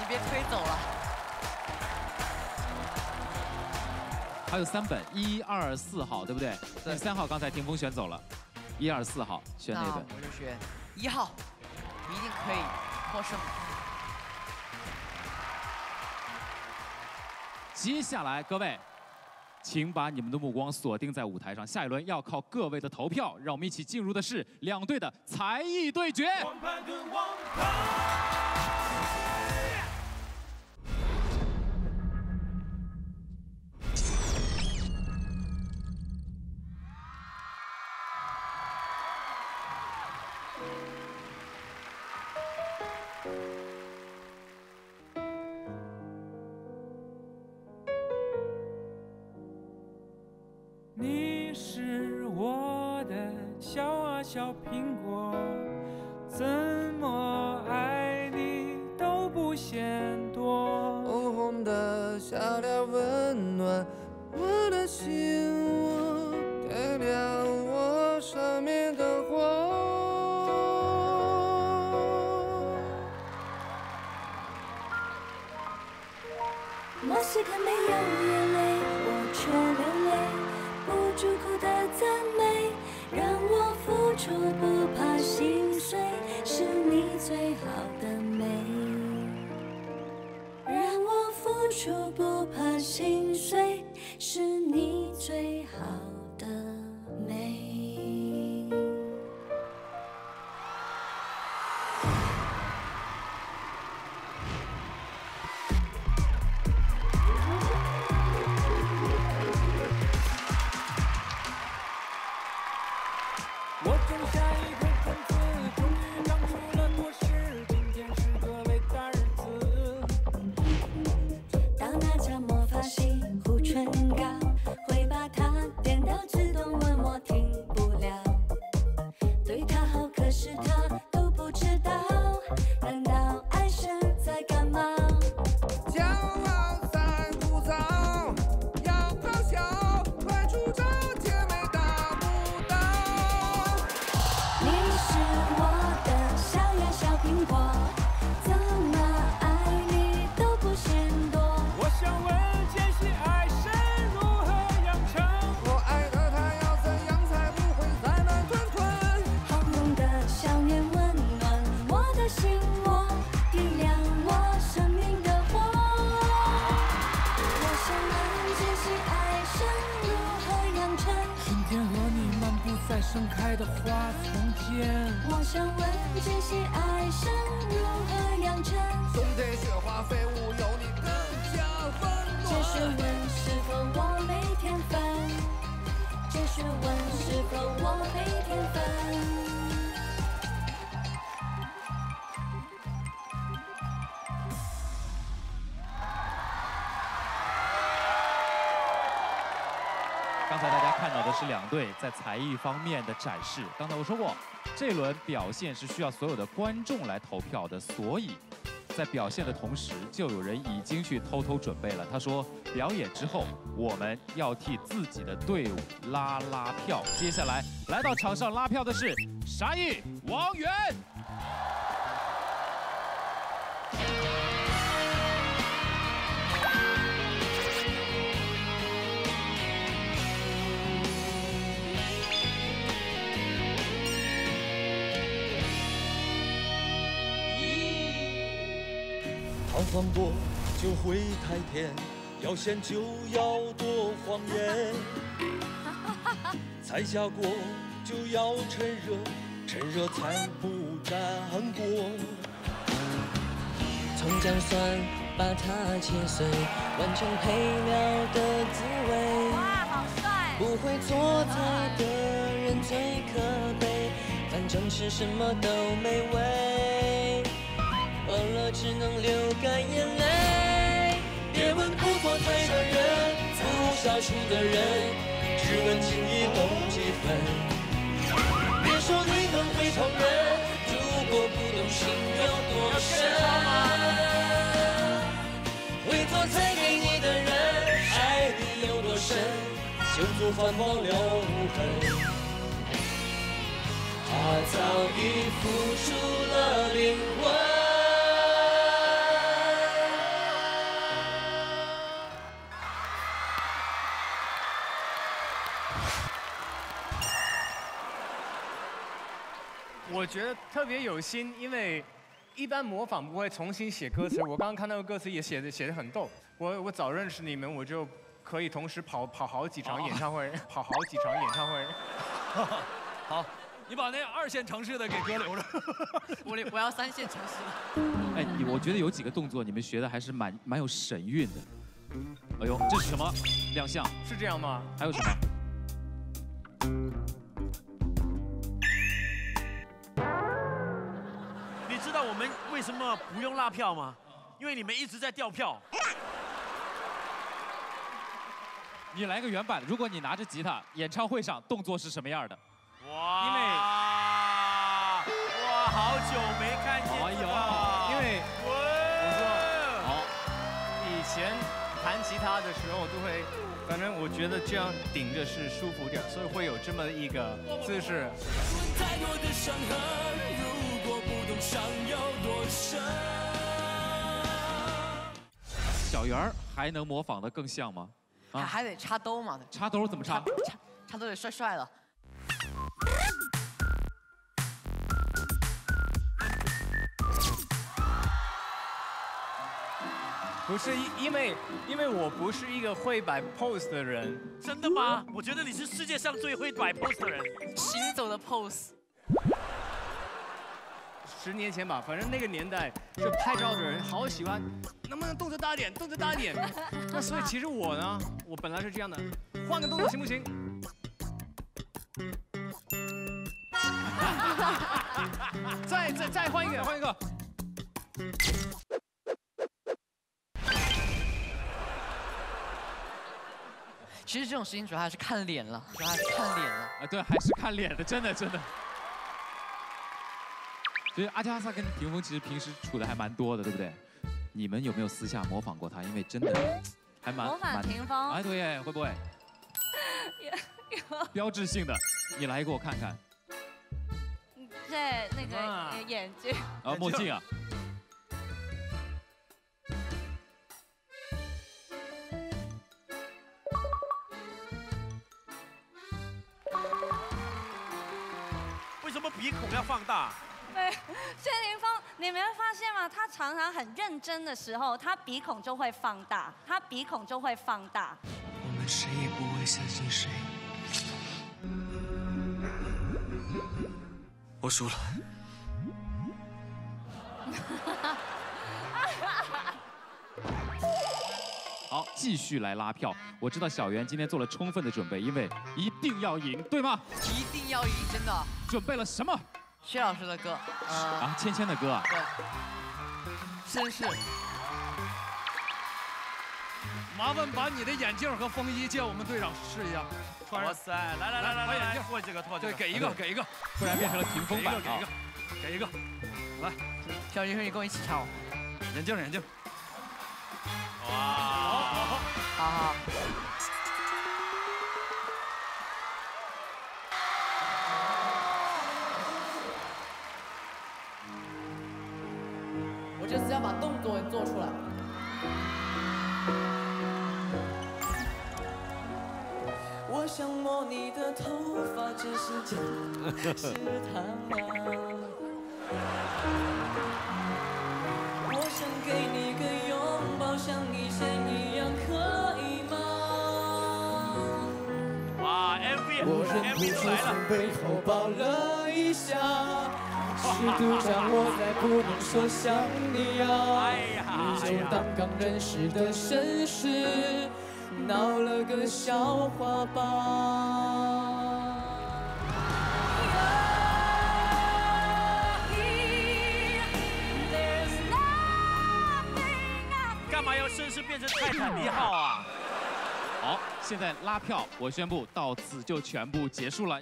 你别推走了。还有三本，一二四号，对不对？第三号刚才霆锋选走了，一二四号选哪那本？我就选一号，一定可以获胜。接下来，各位，请把你们的目光锁定在舞台上。下一轮要靠各位的投票，让我们一起进入的是两队的才艺对决。你才大家看到的是两队在才艺方面的展示。刚才我说过，这轮表现是需要所有的观众来投票的，所以在表现的同时，就有人已经去偷偷准备了。他说，表演之后我们要替自己的队伍拉拉票。接下来来到场上拉票的是沙溢、王源。逃荒过就会太甜，要咸就要多放盐。菜下锅就要趁热，趁热才不粘锅。葱姜蒜把它切碎，完成配料的滋味。哇，好帅！不会做菜的人最可悲，反正吃什么都美味。饿了只能流干眼泪。别问不做菜的人，不下厨的人，只问情谊懂几分。别说你很会烹饪，如果不懂心有多深。会做菜给你的人，爱你有多深，就做饭忘了无痕。他早已付出了灵魂。我觉得特别有心，因为一般模仿不会重新写歌词。我刚刚看到的歌词也写的写的很逗。我我早认识你们，我就可以同时跑跑好几场演唱会，跑好几场演唱会。好，你把那二线城市的给哥留着。我我要三线城市的。哎，你我觉得有几个动作你们学的还是蛮蛮有神韵的。哎呦，这是什么亮相？是这样吗？还有什么？为什么不用拉票吗？因为你们一直在掉票。你来个原版，如果你拿着吉他，演唱会上动作是什么样的？哇！因为哇，好久没看见哎呦，因为我说好，以前弹吉他的时候都会，反正我觉得这样顶着是舒服点，所以会有这么一个姿势。太多的伤痕，伤有多深。小圆儿还能模仿的更像吗？啊还得插兜嘛，插兜怎么插？插插兜得帅帅的。不是因因为因为我不是一个会摆 pose 的人，真的吗？我觉得你是世界上最会摆 pose 的人。行走的 pose。十年前吧，反正那个年代就拍照的人好喜欢，能不能动作大点，动作大点。那所以其实我呢，我本来是这样的，换个动作行不行？再再再换一个，换一个。其实这种事情主要还是看脸了，主要还是看脸了。啊，对，还是看脸的，真的真的。所以阿加莎跟霆锋其实平时处的还蛮多的，对不对？你们有没有私下模仿过他？因为真的还蛮模仿蛮霆锋哎，对耶，会不会 标志性的？你来给我看看。对那个眼镜。啊，墨镜啊。为什么鼻孔要放大？对，谢霆锋，你没有发现吗？他常常很认真的时候，他鼻孔就会放大，他鼻孔就会放大。我们谁也不会相信谁。我输了。好，继续来拉票。我知道小袁今天做了充分的准备，因为一定要赢，对吗？一定要赢，真的。准备了什么？薛老师的歌，呃，啊，芊芊的歌啊。对，绅士。麻烦把你的眼镜和风衣借我们队长试一下，穿上。哇塞，来来来来来，把眼镜脱几个脱这对，给一个，给一个，不然变成了屏风版给一个，给一个，给一个，来，小云，你跟我一起唱。眼镜，眼镜。哇，好好好，好好。作也做出来。我想摸你的头发，这是假 试探吗？我想给你个拥抱，像以前一样，可以吗？哇，MV 我忍不 MV 住从了。背后抱了一下，试图让我再不能说想你啊。你就当刚认识的绅士，闹了个笑话吧。干嘛要绅士变成泰坦尼号啊？好，现在拉票，我宣布到此就全部结束了。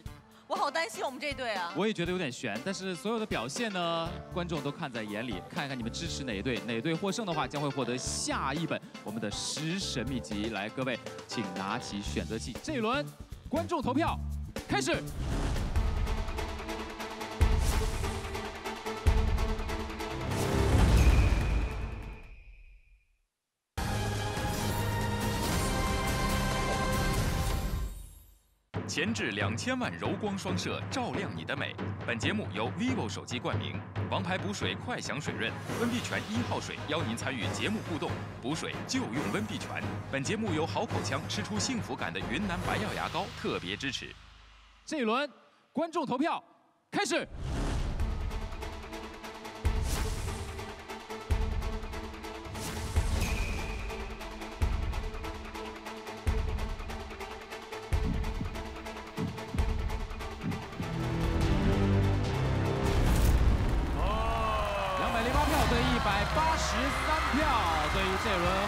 我好担心我们这队啊！我也觉得有点悬，但是所有的表现呢，观众都看在眼里，看一看你们支持哪一队，哪队获胜的话，将会获得下一本我们的食神秘籍。来，各位，请拿起选择器，这一轮观众投票开始。前置两千万柔光双摄，照亮你的美。本节目由 vivo 手机冠名，王牌补水快享水润，温碧泉一号水邀您参与节目互动，补水就用温碧泉。本节目由好口腔吃出幸福感的云南白药牙膏特别支持。这一轮观众投票开始。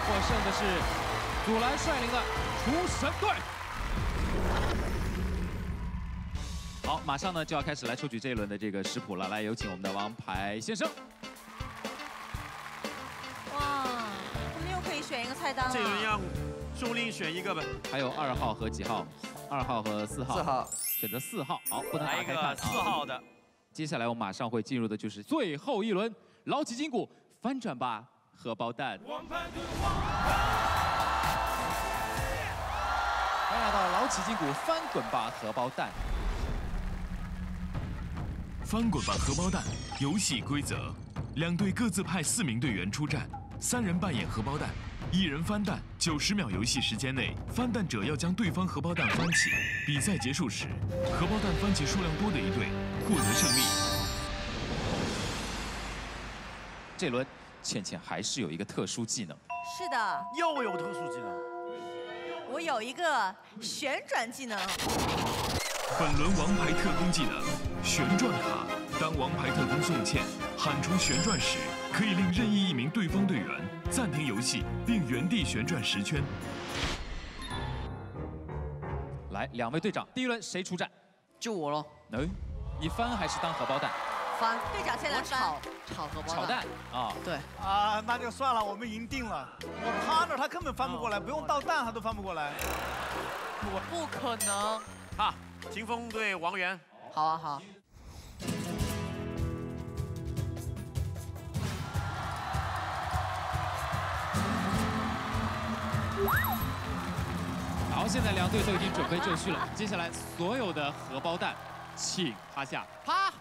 获胜的是祖蓝率领的厨神队。好，马上呢就要开始来抽取这一轮的这个食谱了，来有请我们的王牌先生。哇，我们又可以选一个菜单了。这轮让钟令选一个吧。还有二号和几号？二号和四号。四号。选择四号，好，不能打开看啊。四号的。接下来我马上会进入的就是最后一轮，捞起筋骨，翻转吧荷包蛋。欢迎来到老起筋骨，翻滚吧荷包蛋。翻滚吧荷包蛋！游戏规则：两队各自派四名队员出战，三人扮演荷包蛋，一人翻蛋。九十秒游戏时间内，翻蛋者要将对方荷包蛋翻起。比赛结束时，荷包蛋翻起数量多的一队获得胜利。这轮倩倩还是有一个特殊技能，是的，又有特殊技能。我有一个旋转技能。本轮王牌特工技能旋转卡。当王牌特工宋茜喊出旋转时，可以令任意一名对方队员暂停游戏，并原地旋转十圈。来，两位队长，第一轮谁出战？就我喽。哎，你翻还是当荷包蛋？翻。队长现在炒炒荷包炒蛋啊。对。啊，那就算了，我们赢定了。我趴那儿，他根本翻不过来，不用倒蛋他都翻不过来。我不可能。好，秦风对王源。好啊，好。好，现在两队都已经准备就绪了。接下来所有的荷包蛋，请趴下。趴，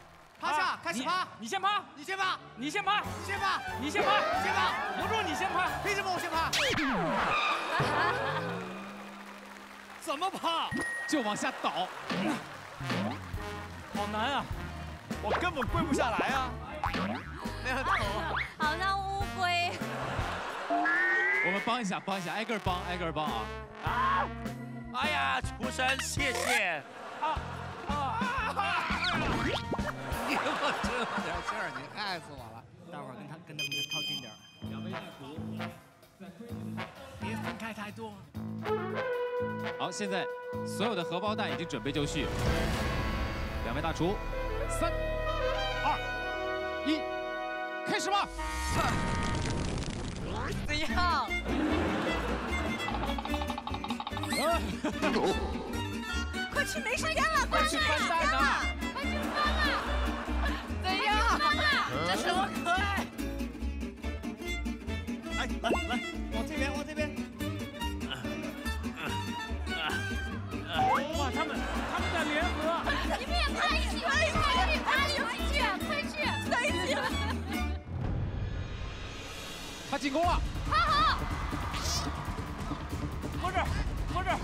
趴下，开开始趴，你先趴，你先趴，你先趴，你先趴，你先趴，你先爬，留住你先趴，凭什么我先趴？怎么趴？就往下倒，好难啊！我根本跪不下来啊！没有头啊！好像乌龟。我们帮一下，帮一下，挨个帮，挨个帮啊！啊！哎呀，厨神，谢谢。啊啊！你给我这点事儿，你害死我了！待会儿跟他跟他们靠近点儿。两位大厨，别分开太多。好，现在所有的荷包蛋已经准备就绪。两位大厨，三、二、一，开始吧！怎样？快去，没时间了，快去翻蛋呐！快这什么可爱？来来来，往这边，往这边。哇，他们他们在联合，你们也快一起，快去，快去，快去，快去，在一起了。他进攻了，好好，搁这儿，搁这儿，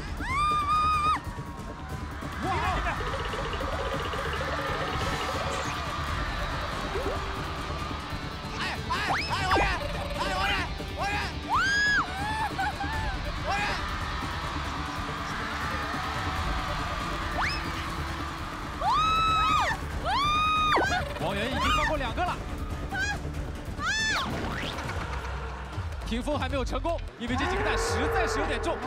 哇！霆锋还没有成功，因为这几个蛋实在是有点重。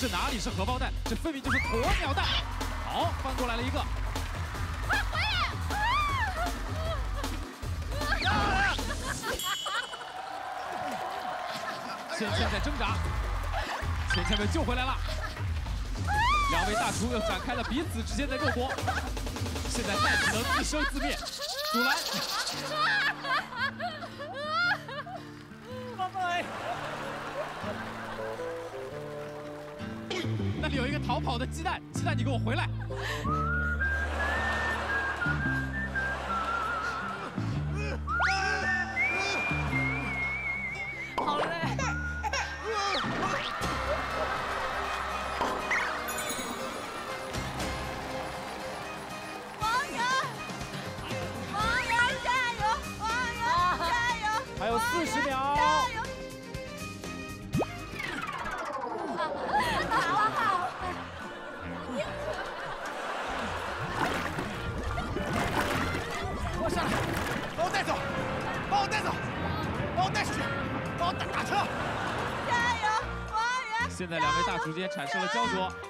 这哪里是荷包蛋，这分明就是鸵鸟蛋。好，翻过来了一个。芊芊在挣扎，芊芊被救回来了。两位大厨又展开了彼此之间的肉搏，现在蛋只能自生自灭。阻拦，逃跑的鸡蛋，鸡蛋你给我回来！直接产生了焦灼。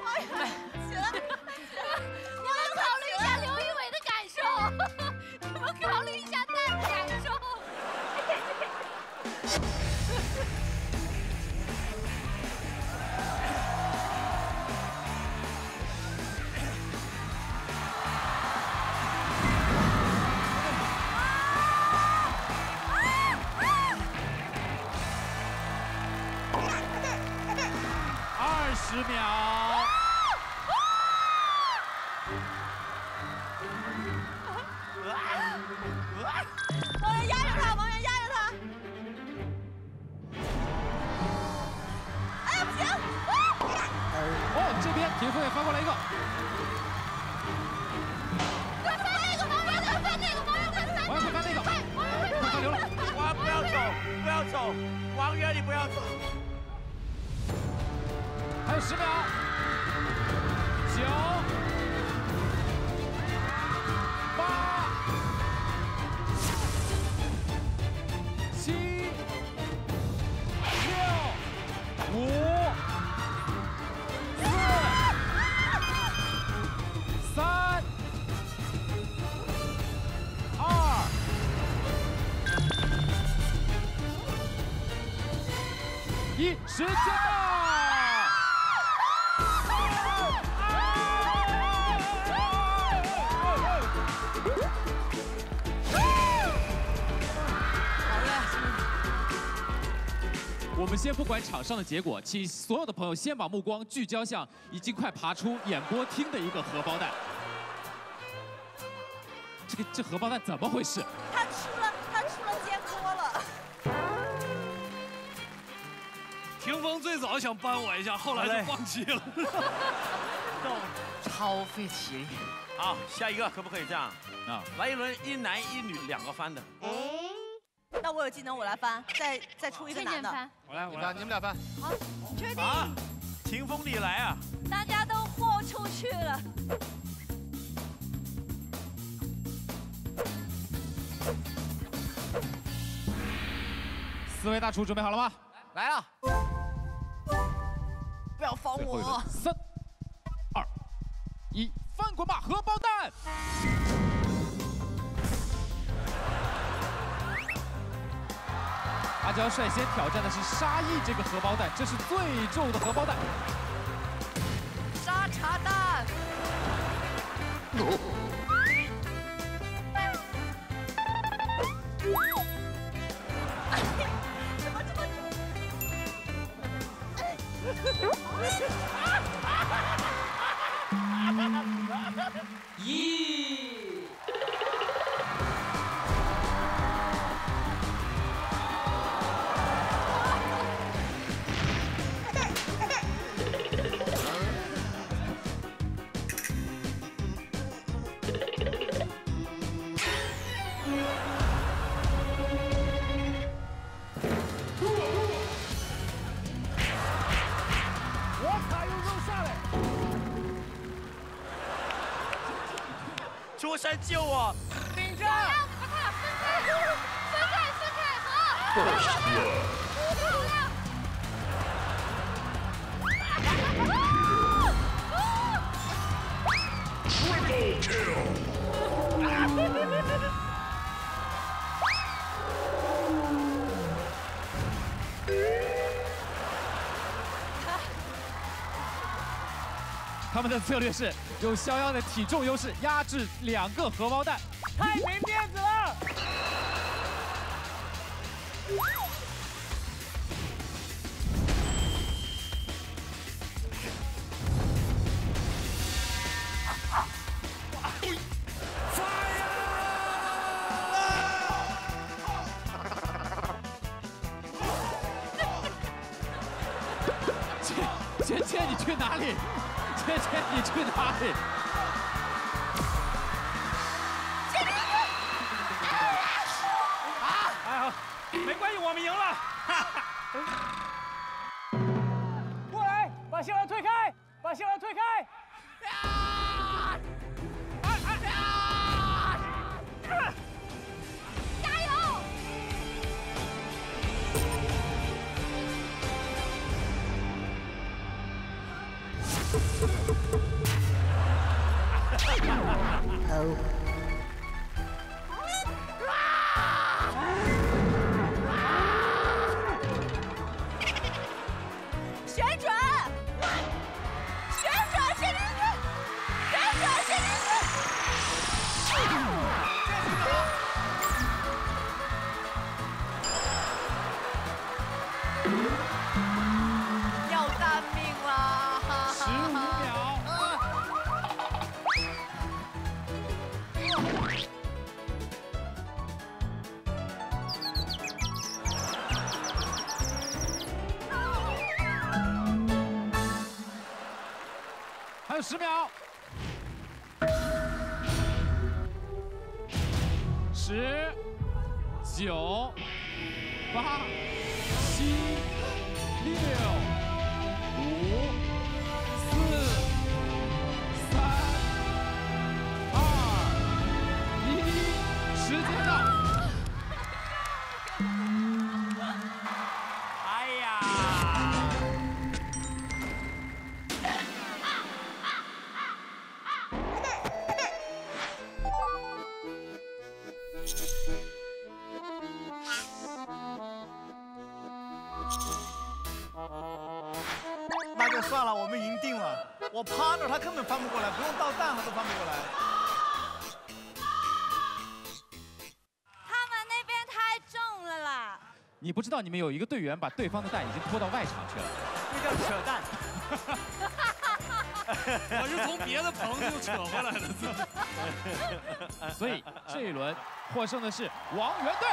时间到！我们先不管场上的结果，请所有的朋友先把目光聚焦向已经快爬出演播厅的一个荷包蛋。这个这荷包蛋怎么回事？霆锋最早想扳我一下，后来就放弃了。超费体力。好，下一个可不可以这样？啊，来一轮一男一女两个翻的。那我有技能，我来翻，再再出一个男的。我来，我来，你们俩翻。好，确定。啊，霆锋你来啊！大家都豁出去了。四位大厨准备好了吗？来了。不要防我。三、二、一，翻滚吧，荷包蛋！阿娇率先挑战的是沙溢这个荷包蛋，这是最重的荷包蛋。沙茶蛋。咦，我们的策略是用肖央的体重优势压制两个荷包蛋。太没不知道你们有一个队员把对方的蛋已经拖到外场去了。这叫扯淡。我是从别的棚就扯回来的。所以这一轮获胜的是王源队。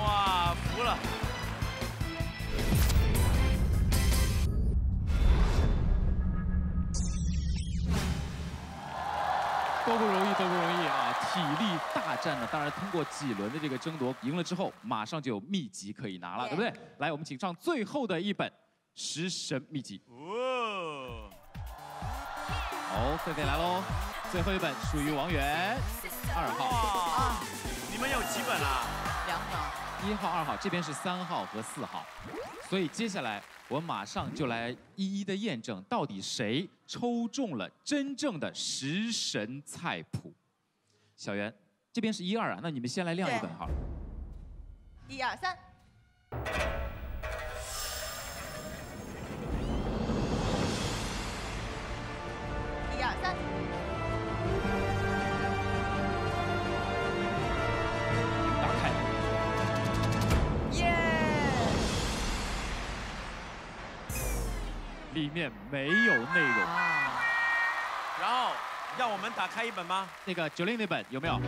哇，服了！都不容易，都不容易啊！体力大战呢，当然通过几轮的这个争夺，赢了之后马上就有秘籍可以拿了，对不对？来，我们请上最后的一本食神秘籍。哦，好，菲菲来喽，最后一本属于王源，二号。哇，你们有几本啊？两本。一号、二号，这边是三号和四号，所以接下来我马上就来一一的验证，到底谁抽中了真正的食神菜谱。小袁，这边是一二啊，那你们先来亮一本好了。一二三，一二三，打开。耶！里面没有内容。然后让我们打开一本吗？那个九零那本有没有？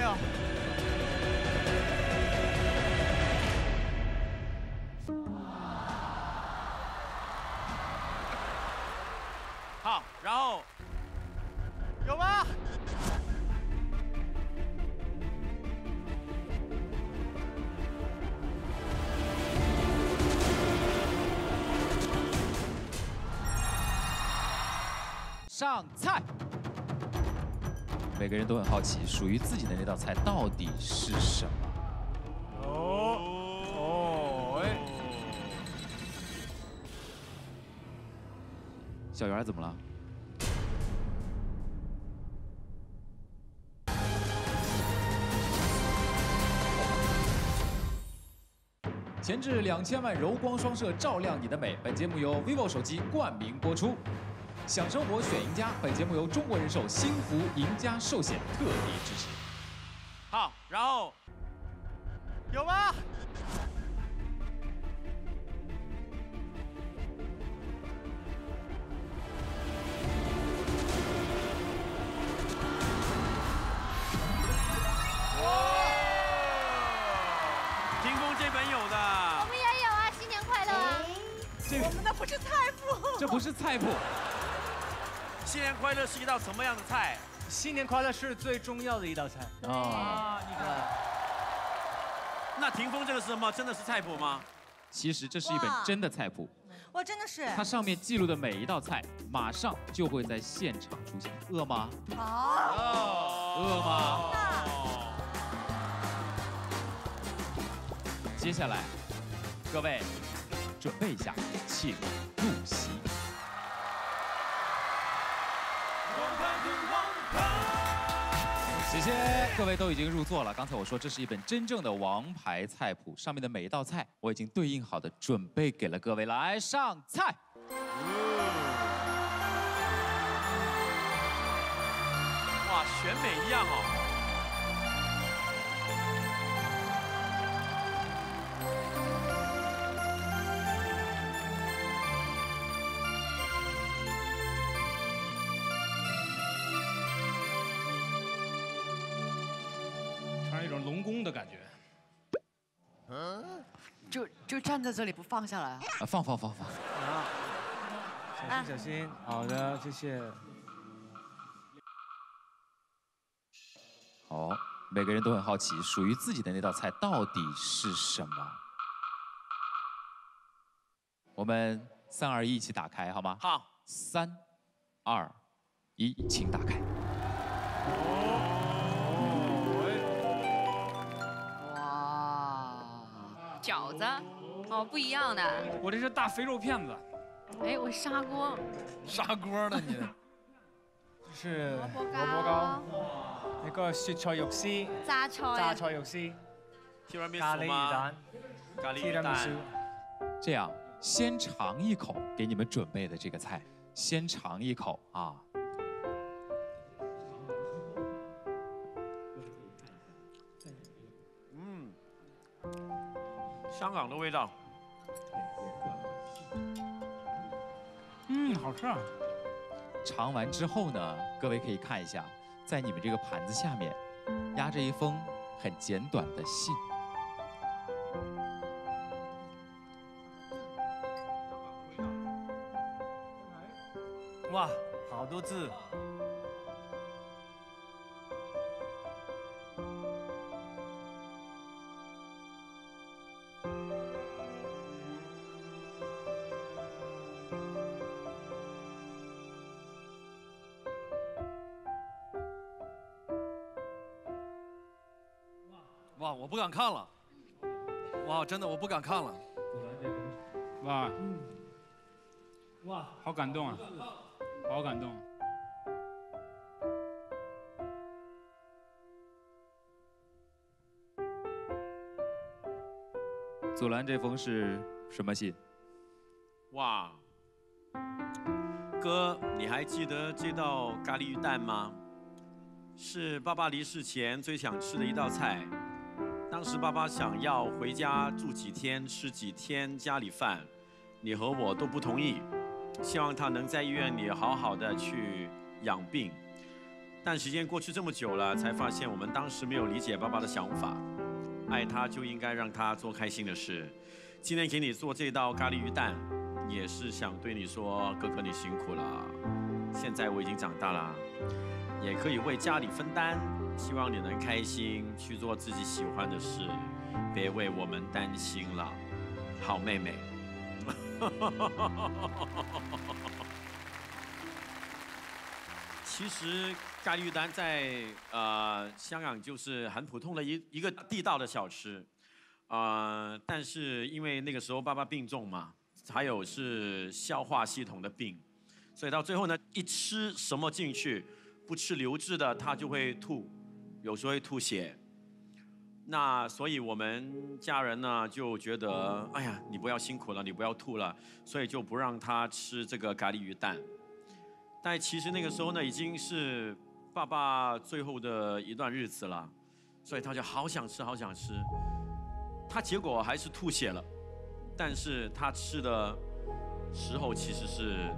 没有？好，然后有吗？上菜。每个人都很好奇，属于自己的那道菜到底是什么？哦哦哎，小圆怎么了？前置两千万柔光双摄，照亮你的美。本节目由 vivo 手机冠名播出。享生活选赢家，本节目由中国人寿幸福赢家寿险特别支持。好，然后有吗？霆锋这本有的我，们也有啊，新年快乐！这我们的不是菜谱，这不是菜谱，新年快乐是一道什么样的菜？新年快乐是最重要的一道菜。啊。啊，你看，那霆锋这个是什么？真的是菜谱吗？其实这是一本真的菜谱，哇真的是它上面记录的每一道菜，马上就会在现场出现。饿吗？好。饿吗？接下来，各位准备一下，请入席。谢谢各位都已经入座了。刚才我说这是一本真正的王牌菜谱，上面的每一道菜我已经对应好的准备给了各位，来上菜。哇，选美一样哦。站在这里不放下来啊！啊，放放放放。小心小心，好的，谢谢。好，每个人都很好奇，属于自己的那道菜到底是什么？我们三二一，一起打开好吗？好，三、二、一，请打开。饺子，哦，不一样的。我这是大肥肉片子。哎，我砂锅。砂锅呢？你？这是萝卜糕。一个雪菜肉丝。榨菜。榨菜肉丝。咖喱鱼蛋。咖喱鱼蛋。这样，先尝一口给你们准备的这个菜，先尝一口啊。嗯香港的味道，嗯，好吃啊。尝完之后呢，各位可以看一下，在你们这个盘子下面压着一封很简短的信。哇，好多字。不敢看了。哇，真的我不敢看了。哇，哇，好感动啊，好感动。祖蓝这封是什么信？哇，哥，你还记得这道咖喱鱼蛋吗？是爸爸离世前最想吃的一道菜。当时爸爸想要回家住几天，吃几天家里饭，你和我都不同意，希望他能在医院里好好的去养病。但时间过去这么久了，才发现我们当时没有理解爸爸的想法。爱他就应该让他做开心的事。今天给你做这道咖喱鱼蛋，也是想对你说，哥哥你辛苦了。现在我已经长大了，也可以为家里分担。希望你能开心去做自己喜欢的事，别为我们担心了，好妹妹。其实咖喱鱼蛋在呃香港就是很普通的一一个地道的小吃，呃，但是因为那个时候爸爸病重嘛，还有是消化系统的病，所以到最后呢，一吃什么进去，不吃流质的他就会吐，有时候会吐血。那所以我们家人呢就觉得，哎呀，你不要辛苦了，你不要吐了，所以就不让他吃这个咖喱鱼蛋。但其实那个时候呢，已经是爸爸最后的一段日子了，所以他就好想吃，好想吃。他结果还是吐血了，但是他吃的时候其实是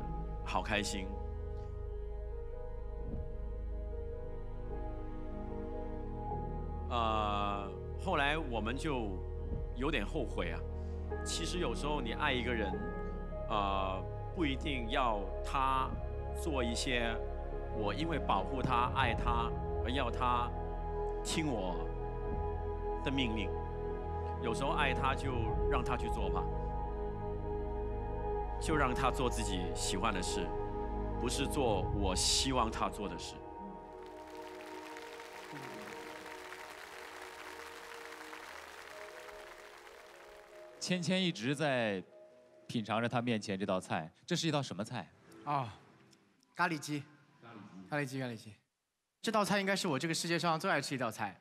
好开心。呃，后来我们就有点后悔啊。其实有时候你爱一个人，呃，不一定要他做一些我因为保护他、爱他而要他听我的命令。有时候爱他就让他去做吧，就让他做自己喜欢的事，不是做我希望他做的事。芊芊一直在品尝着他面前这道菜，这是一道什么菜？啊，咖喱鸡，咖喱鸡，咖喱鸡。这道菜应该是我这个世界上最爱吃一道菜，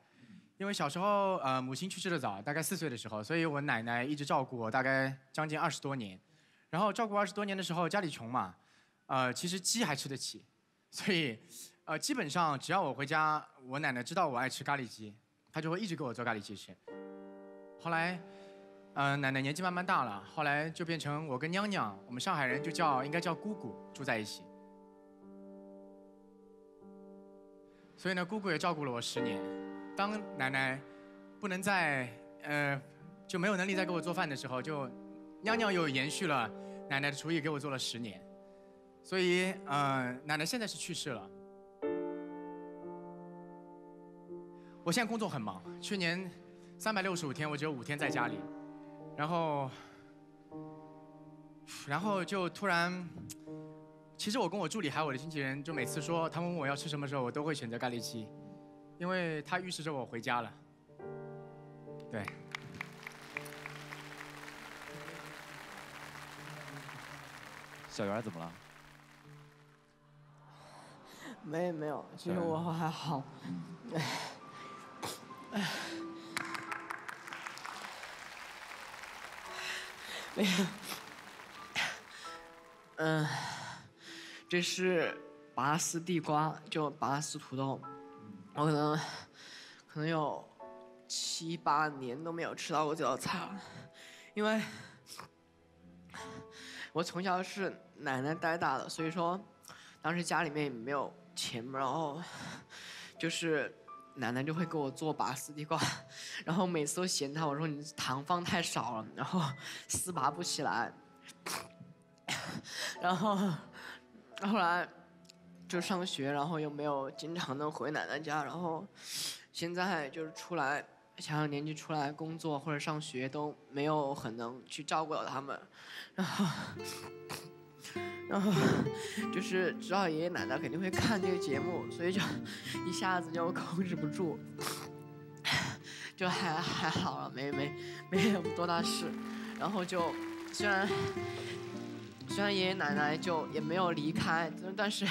因为小时候呃母亲去世的早，大概四岁的时候，所以我奶奶一直照顾我，大概将近二十多年。然后照顾二十多年的时候，家里穷嘛，呃其实鸡还吃得起，所以呃基本上只要我回家，我奶奶知道我爱吃咖喱鸡，她就会一直给我做咖喱鸡吃。后来。嗯，奶奶年纪慢慢大了，后来就变成我跟娘娘，我们上海人就叫应该叫姑姑住在一起。所以呢，姑姑也照顾了我十年。当奶奶不能再呃就没有能力再给我做饭的时候，就娘娘又延续了奶奶的厨艺给我做了十年。所以呃，奶奶现在是去世了。我现在工作很忙，去年三百六十五天我只有五天在家里。然后，然后就突然，其实我跟我助理还有我的经纪人，就每次说他们问我要吃什么时候，我都会选择咖喱鸡，因为它预示着我回家了。对。小圆怎么了？没没有，其实我还好。没有，嗯，这是拔丝地瓜，就拔丝土豆，我可能可能有七八年都没有吃到过这道菜了，因为我从小是奶奶带大的，所以说当时家里面也没有钱，然后就是奶奶就会给我做拔丝地瓜，然后每次都嫌她，我说你糖放太少了，然后丝拔不起来，然后后来就上学，然后又没有经常能回奶奶家，然后现在就是出来。小小年纪出来工作或者上学都没有很能去照顾到他们，然后，然后就是知道爷爷奶奶肯定会看这个节目，所以就一下子就控制不住，就还还好了，没没没有多大事，然后就虽然虽然爷爷奶奶就也没有离开，但是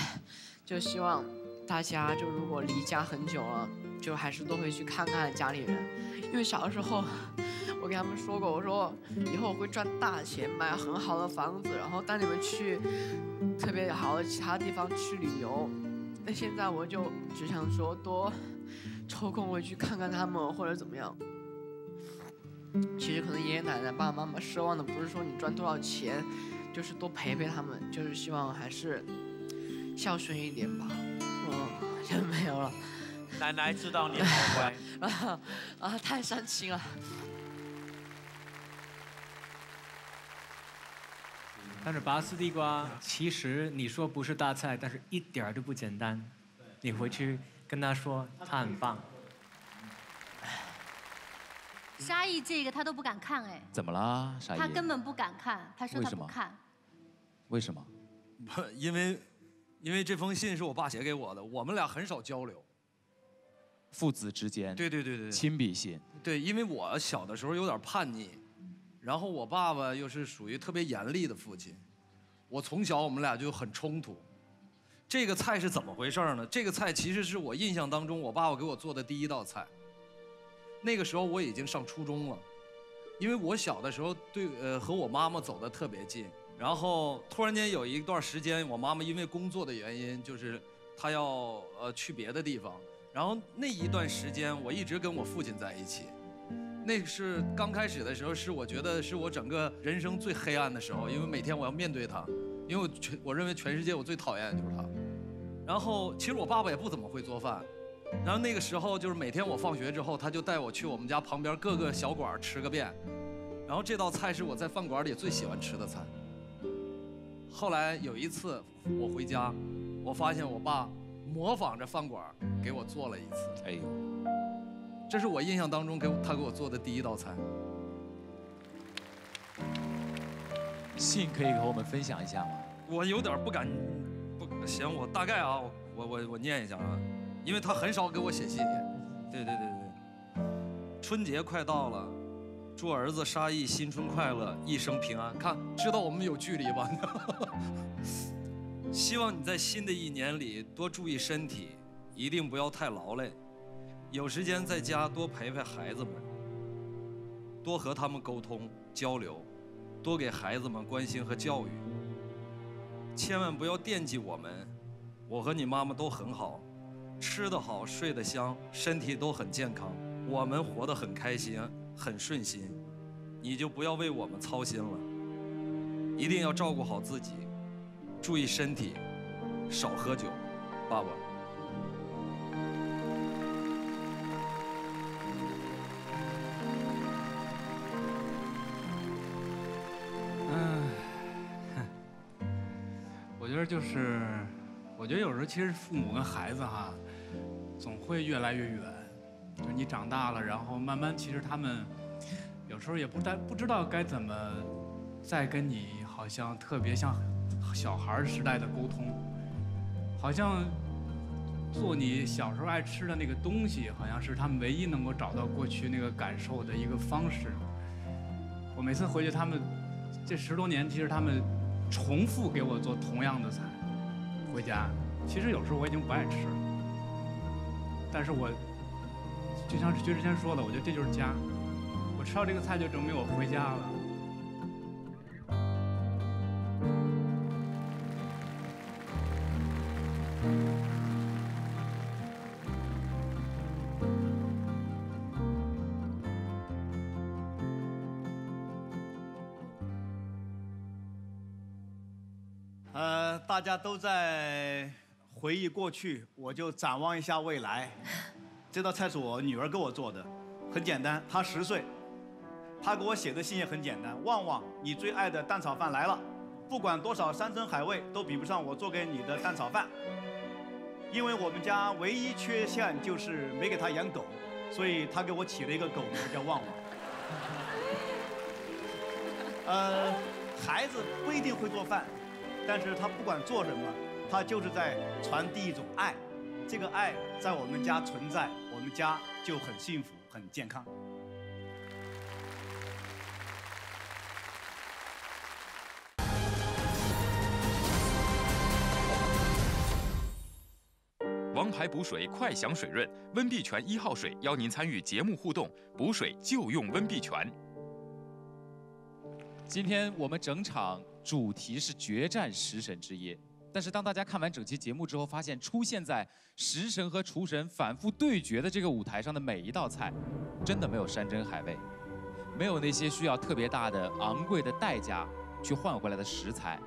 就希望大家就如果离家很久了。就还是都会去看看家里人，因为小的时候，我给他们说过，我说以后我会赚大钱，买很好的房子，然后带你们去特别好的其他地方去旅游。那现在我就只想说多抽空回去看看他们或者怎么样。其实可能爷爷奶奶、爸爸妈妈奢望的不是说你赚多少钱，就是多陪陪他们，就是希望还是孝顺一点吧。嗯，就没有了。奶奶知道你好 乖啊啊！太煽情了。但是拔丝地瓜，其实你说不是大菜，但是一点儿都不简单。你回去跟他说，他很棒。沙溢这个他都不敢看哎。怎么了，沙溢？他根本不敢看，他说他不看。为什么？不，因为，因为这封信是我爸写给我的，我们俩很少交流。父子之间，对对对对，亲笔信。对，因为我小的时候有点叛逆，然后我爸爸又是属于特别严厉的父亲，我从小我们俩就很冲突。这个菜是怎么回事呢？这个菜其实是我印象当中我爸爸给我做的第一道菜。那个时候我已经上初中了，因为我小的时候对呃和我妈妈走的特别近，然后突然间有一段时间我妈妈因为工作的原因，就是她要呃去别的地方。然后那一段时间，我一直跟我父亲在一起。那是刚开始的时候，是我觉得是我整个人生最黑暗的时候，因为每天我要面对他，因为我全我认为全世界我最讨厌的就是他。然后其实我爸爸也不怎么会做饭，然后那个时候就是每天我放学之后，他就带我去我们家旁边各个小馆吃个遍。然后这道菜是我在饭馆里最喜欢吃的菜。后来有一次我回家，我发现我爸。模仿着饭馆给我做了一次，哎呦，这是我印象当中给他给我做的第一道菜。信可以和我们分享一下吗？我有点不敢，不行，我大概啊，我我我念一下啊，因为他很少给我写信。对对对对，春节快到了，祝儿子沙溢新春快乐，一生平安。看，知道我们有距离吧？希望你在新的一年里多注意身体，一定不要太劳累。有时间在家多陪陪孩子们，多和他们沟通交流，多给孩子们关心和教育。千万不要惦记我们，我和你妈妈都很好，吃得好，睡得香，身体都很健康，我们活得很开心，很顺心。你就不要为我们操心了，一定要照顾好自己。注意身体，少喝酒，爸爸。我觉得就是，我觉得有时候其实父母跟孩子哈，总会越来越远。就你长大了，然后慢慢，其实他们有时候也不但不知道该怎么再跟你，好像特别像。小孩时代的沟通，好像做你小时候爱吃的那个东西，好像是他们唯一能够找到过去那个感受的一个方式。我每次回去，他们这十多年，其实他们重复给我做同样的菜，回家。其实有时候我已经不爱吃了，但是我就像薛之谦说的，我觉得这就是家。我吃到这个菜，就证明我回家了。呃，大家都在回忆过去，我就展望一下未来。这道菜是我女儿给我做的，很简单。她十岁，她给我写的信也很简单：旺旺，你最爱的蛋炒饭来了，不管多少山珍海味都比不上我做给你的蛋炒饭。因为我们家唯一缺陷就是没给她养狗，所以她给我起了一个狗名叫旺旺。呃，孩子不一定会做饭，但是他不管做什么，他就是在传递一种爱。这个爱在我们家存在，我们家就很幸福、很健康。王牌补水，快享水润，温碧泉一号水邀您参与节目互动，补水就用温碧泉。今天我们整场主题是决战食神之夜，但是当大家看完整期节目之后，发现出现在食神和厨神反复对决的这个舞台上的每一道菜，真的没有山珍海味，没有那些需要特别大的昂贵的代价去换回来的食材，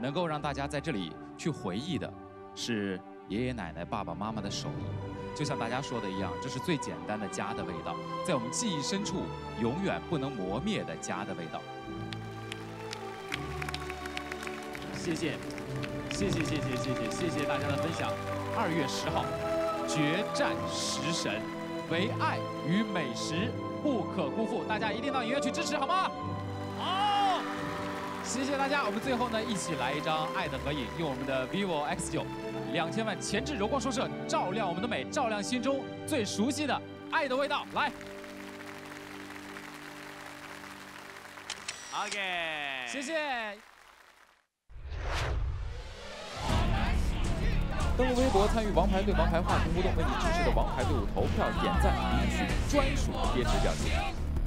能够让大家在这里去回忆的，是爷爷奶奶、爸爸妈妈的手艺。就像大家说的一样，这是最简单的家的味道，在我们记忆深处永远不能磨灭的家的味道。谢谢，谢谢，谢谢，谢谢，谢谢大家的分享。二月十号，决战食神，唯爱与美食不可辜负，大家一定到影院去支持，好吗？好，谢谢大家。我们最后呢，一起来一张爱的合影，用我们的 vivo X 九两千万前置柔光双摄照亮我们的美，照亮心中最熟悉的爱的味道。来，OK，谢谢。登录微博参与“王牌对王牌”话题互动，为你支持的王牌队伍投票、点赞、领取专属贴纸表情。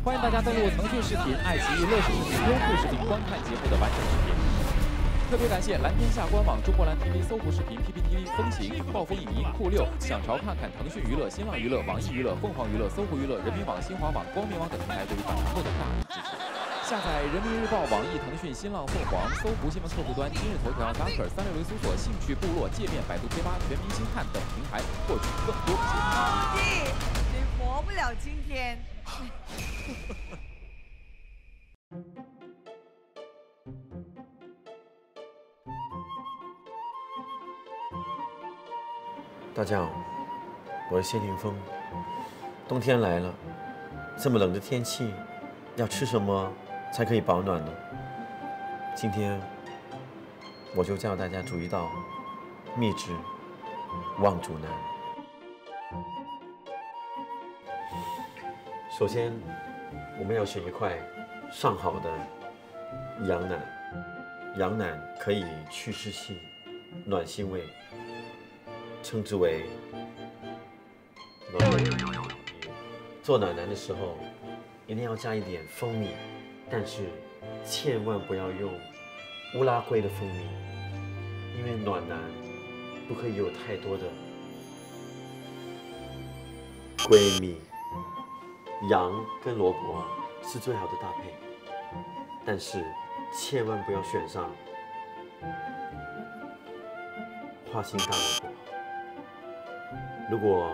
欢迎大家登录腾讯视频、爱奇艺、乐视视频、优酷视频观看节目的完整视频。特别感谢蓝天下官网、中国蓝 TV、搜狐视频、PPTV、风行、暴风影音、酷六、想潮看看、腾讯娱乐、新浪娱乐、网易娱乐、凤凰娱乐、搜狐娱乐、人民网、新华网、光明网等平台对于本栏目的大力支持。下载人民日报、网易、腾讯、新浪、凤凰、搜狐新闻客户端、今日头条、Docker、三六零搜索、兴趣部落、界面、百度贴吧、全民星看等平台，获取更多节目信息。弟，你活不了今天。大家好，我是谢霆锋。冬天来了，这么冷的天气，要吃什么才可以保暖呢？今天我就教大家煮一道秘制望煮腩。首先，我们要选一块上好的羊腩，羊腩可以去湿气、暖心胃。称之为暖胃。做暖腩的时候，一定要加一点蜂蜜，但是千万不要用乌拉圭的蜂蜜，因为暖男不可以有太多的闺蜜。羊跟萝卜是最好的搭配，但是千万不要选上花心大萝卜。如果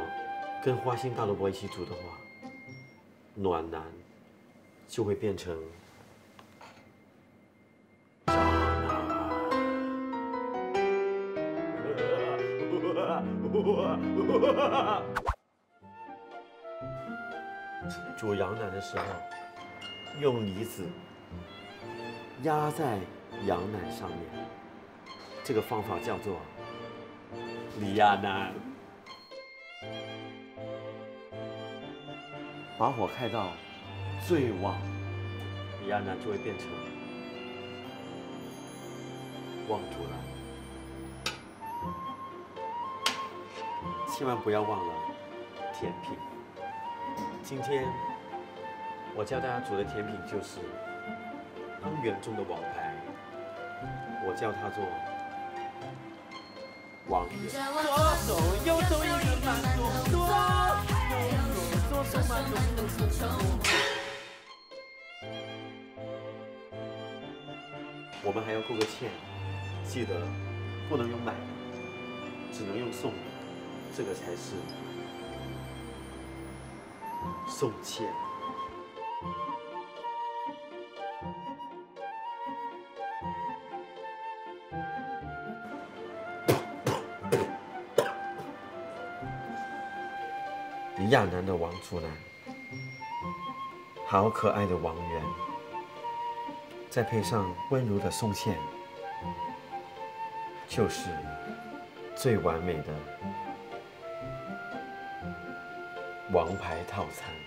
跟花心大萝卜一起煮的话，暖男就会变成渣男。煮羊腩的时候，用梨子压在羊腩上面，这个方法叫做李亚腩。把火开到最旺，李亚男就会变成旺煮腩。千万不要忘了甜品。今天我教大家煮的甜品就是汤圆中的王牌，我叫它做王圆。左手右手一个慢动作，左手慢动作。我们还要过个歉，记得不能用买的，只能用送的，这个才是送妾。李亚男的王祖蓝，好可爱的王源，再配上温柔的松线，就是最完美的王牌套餐。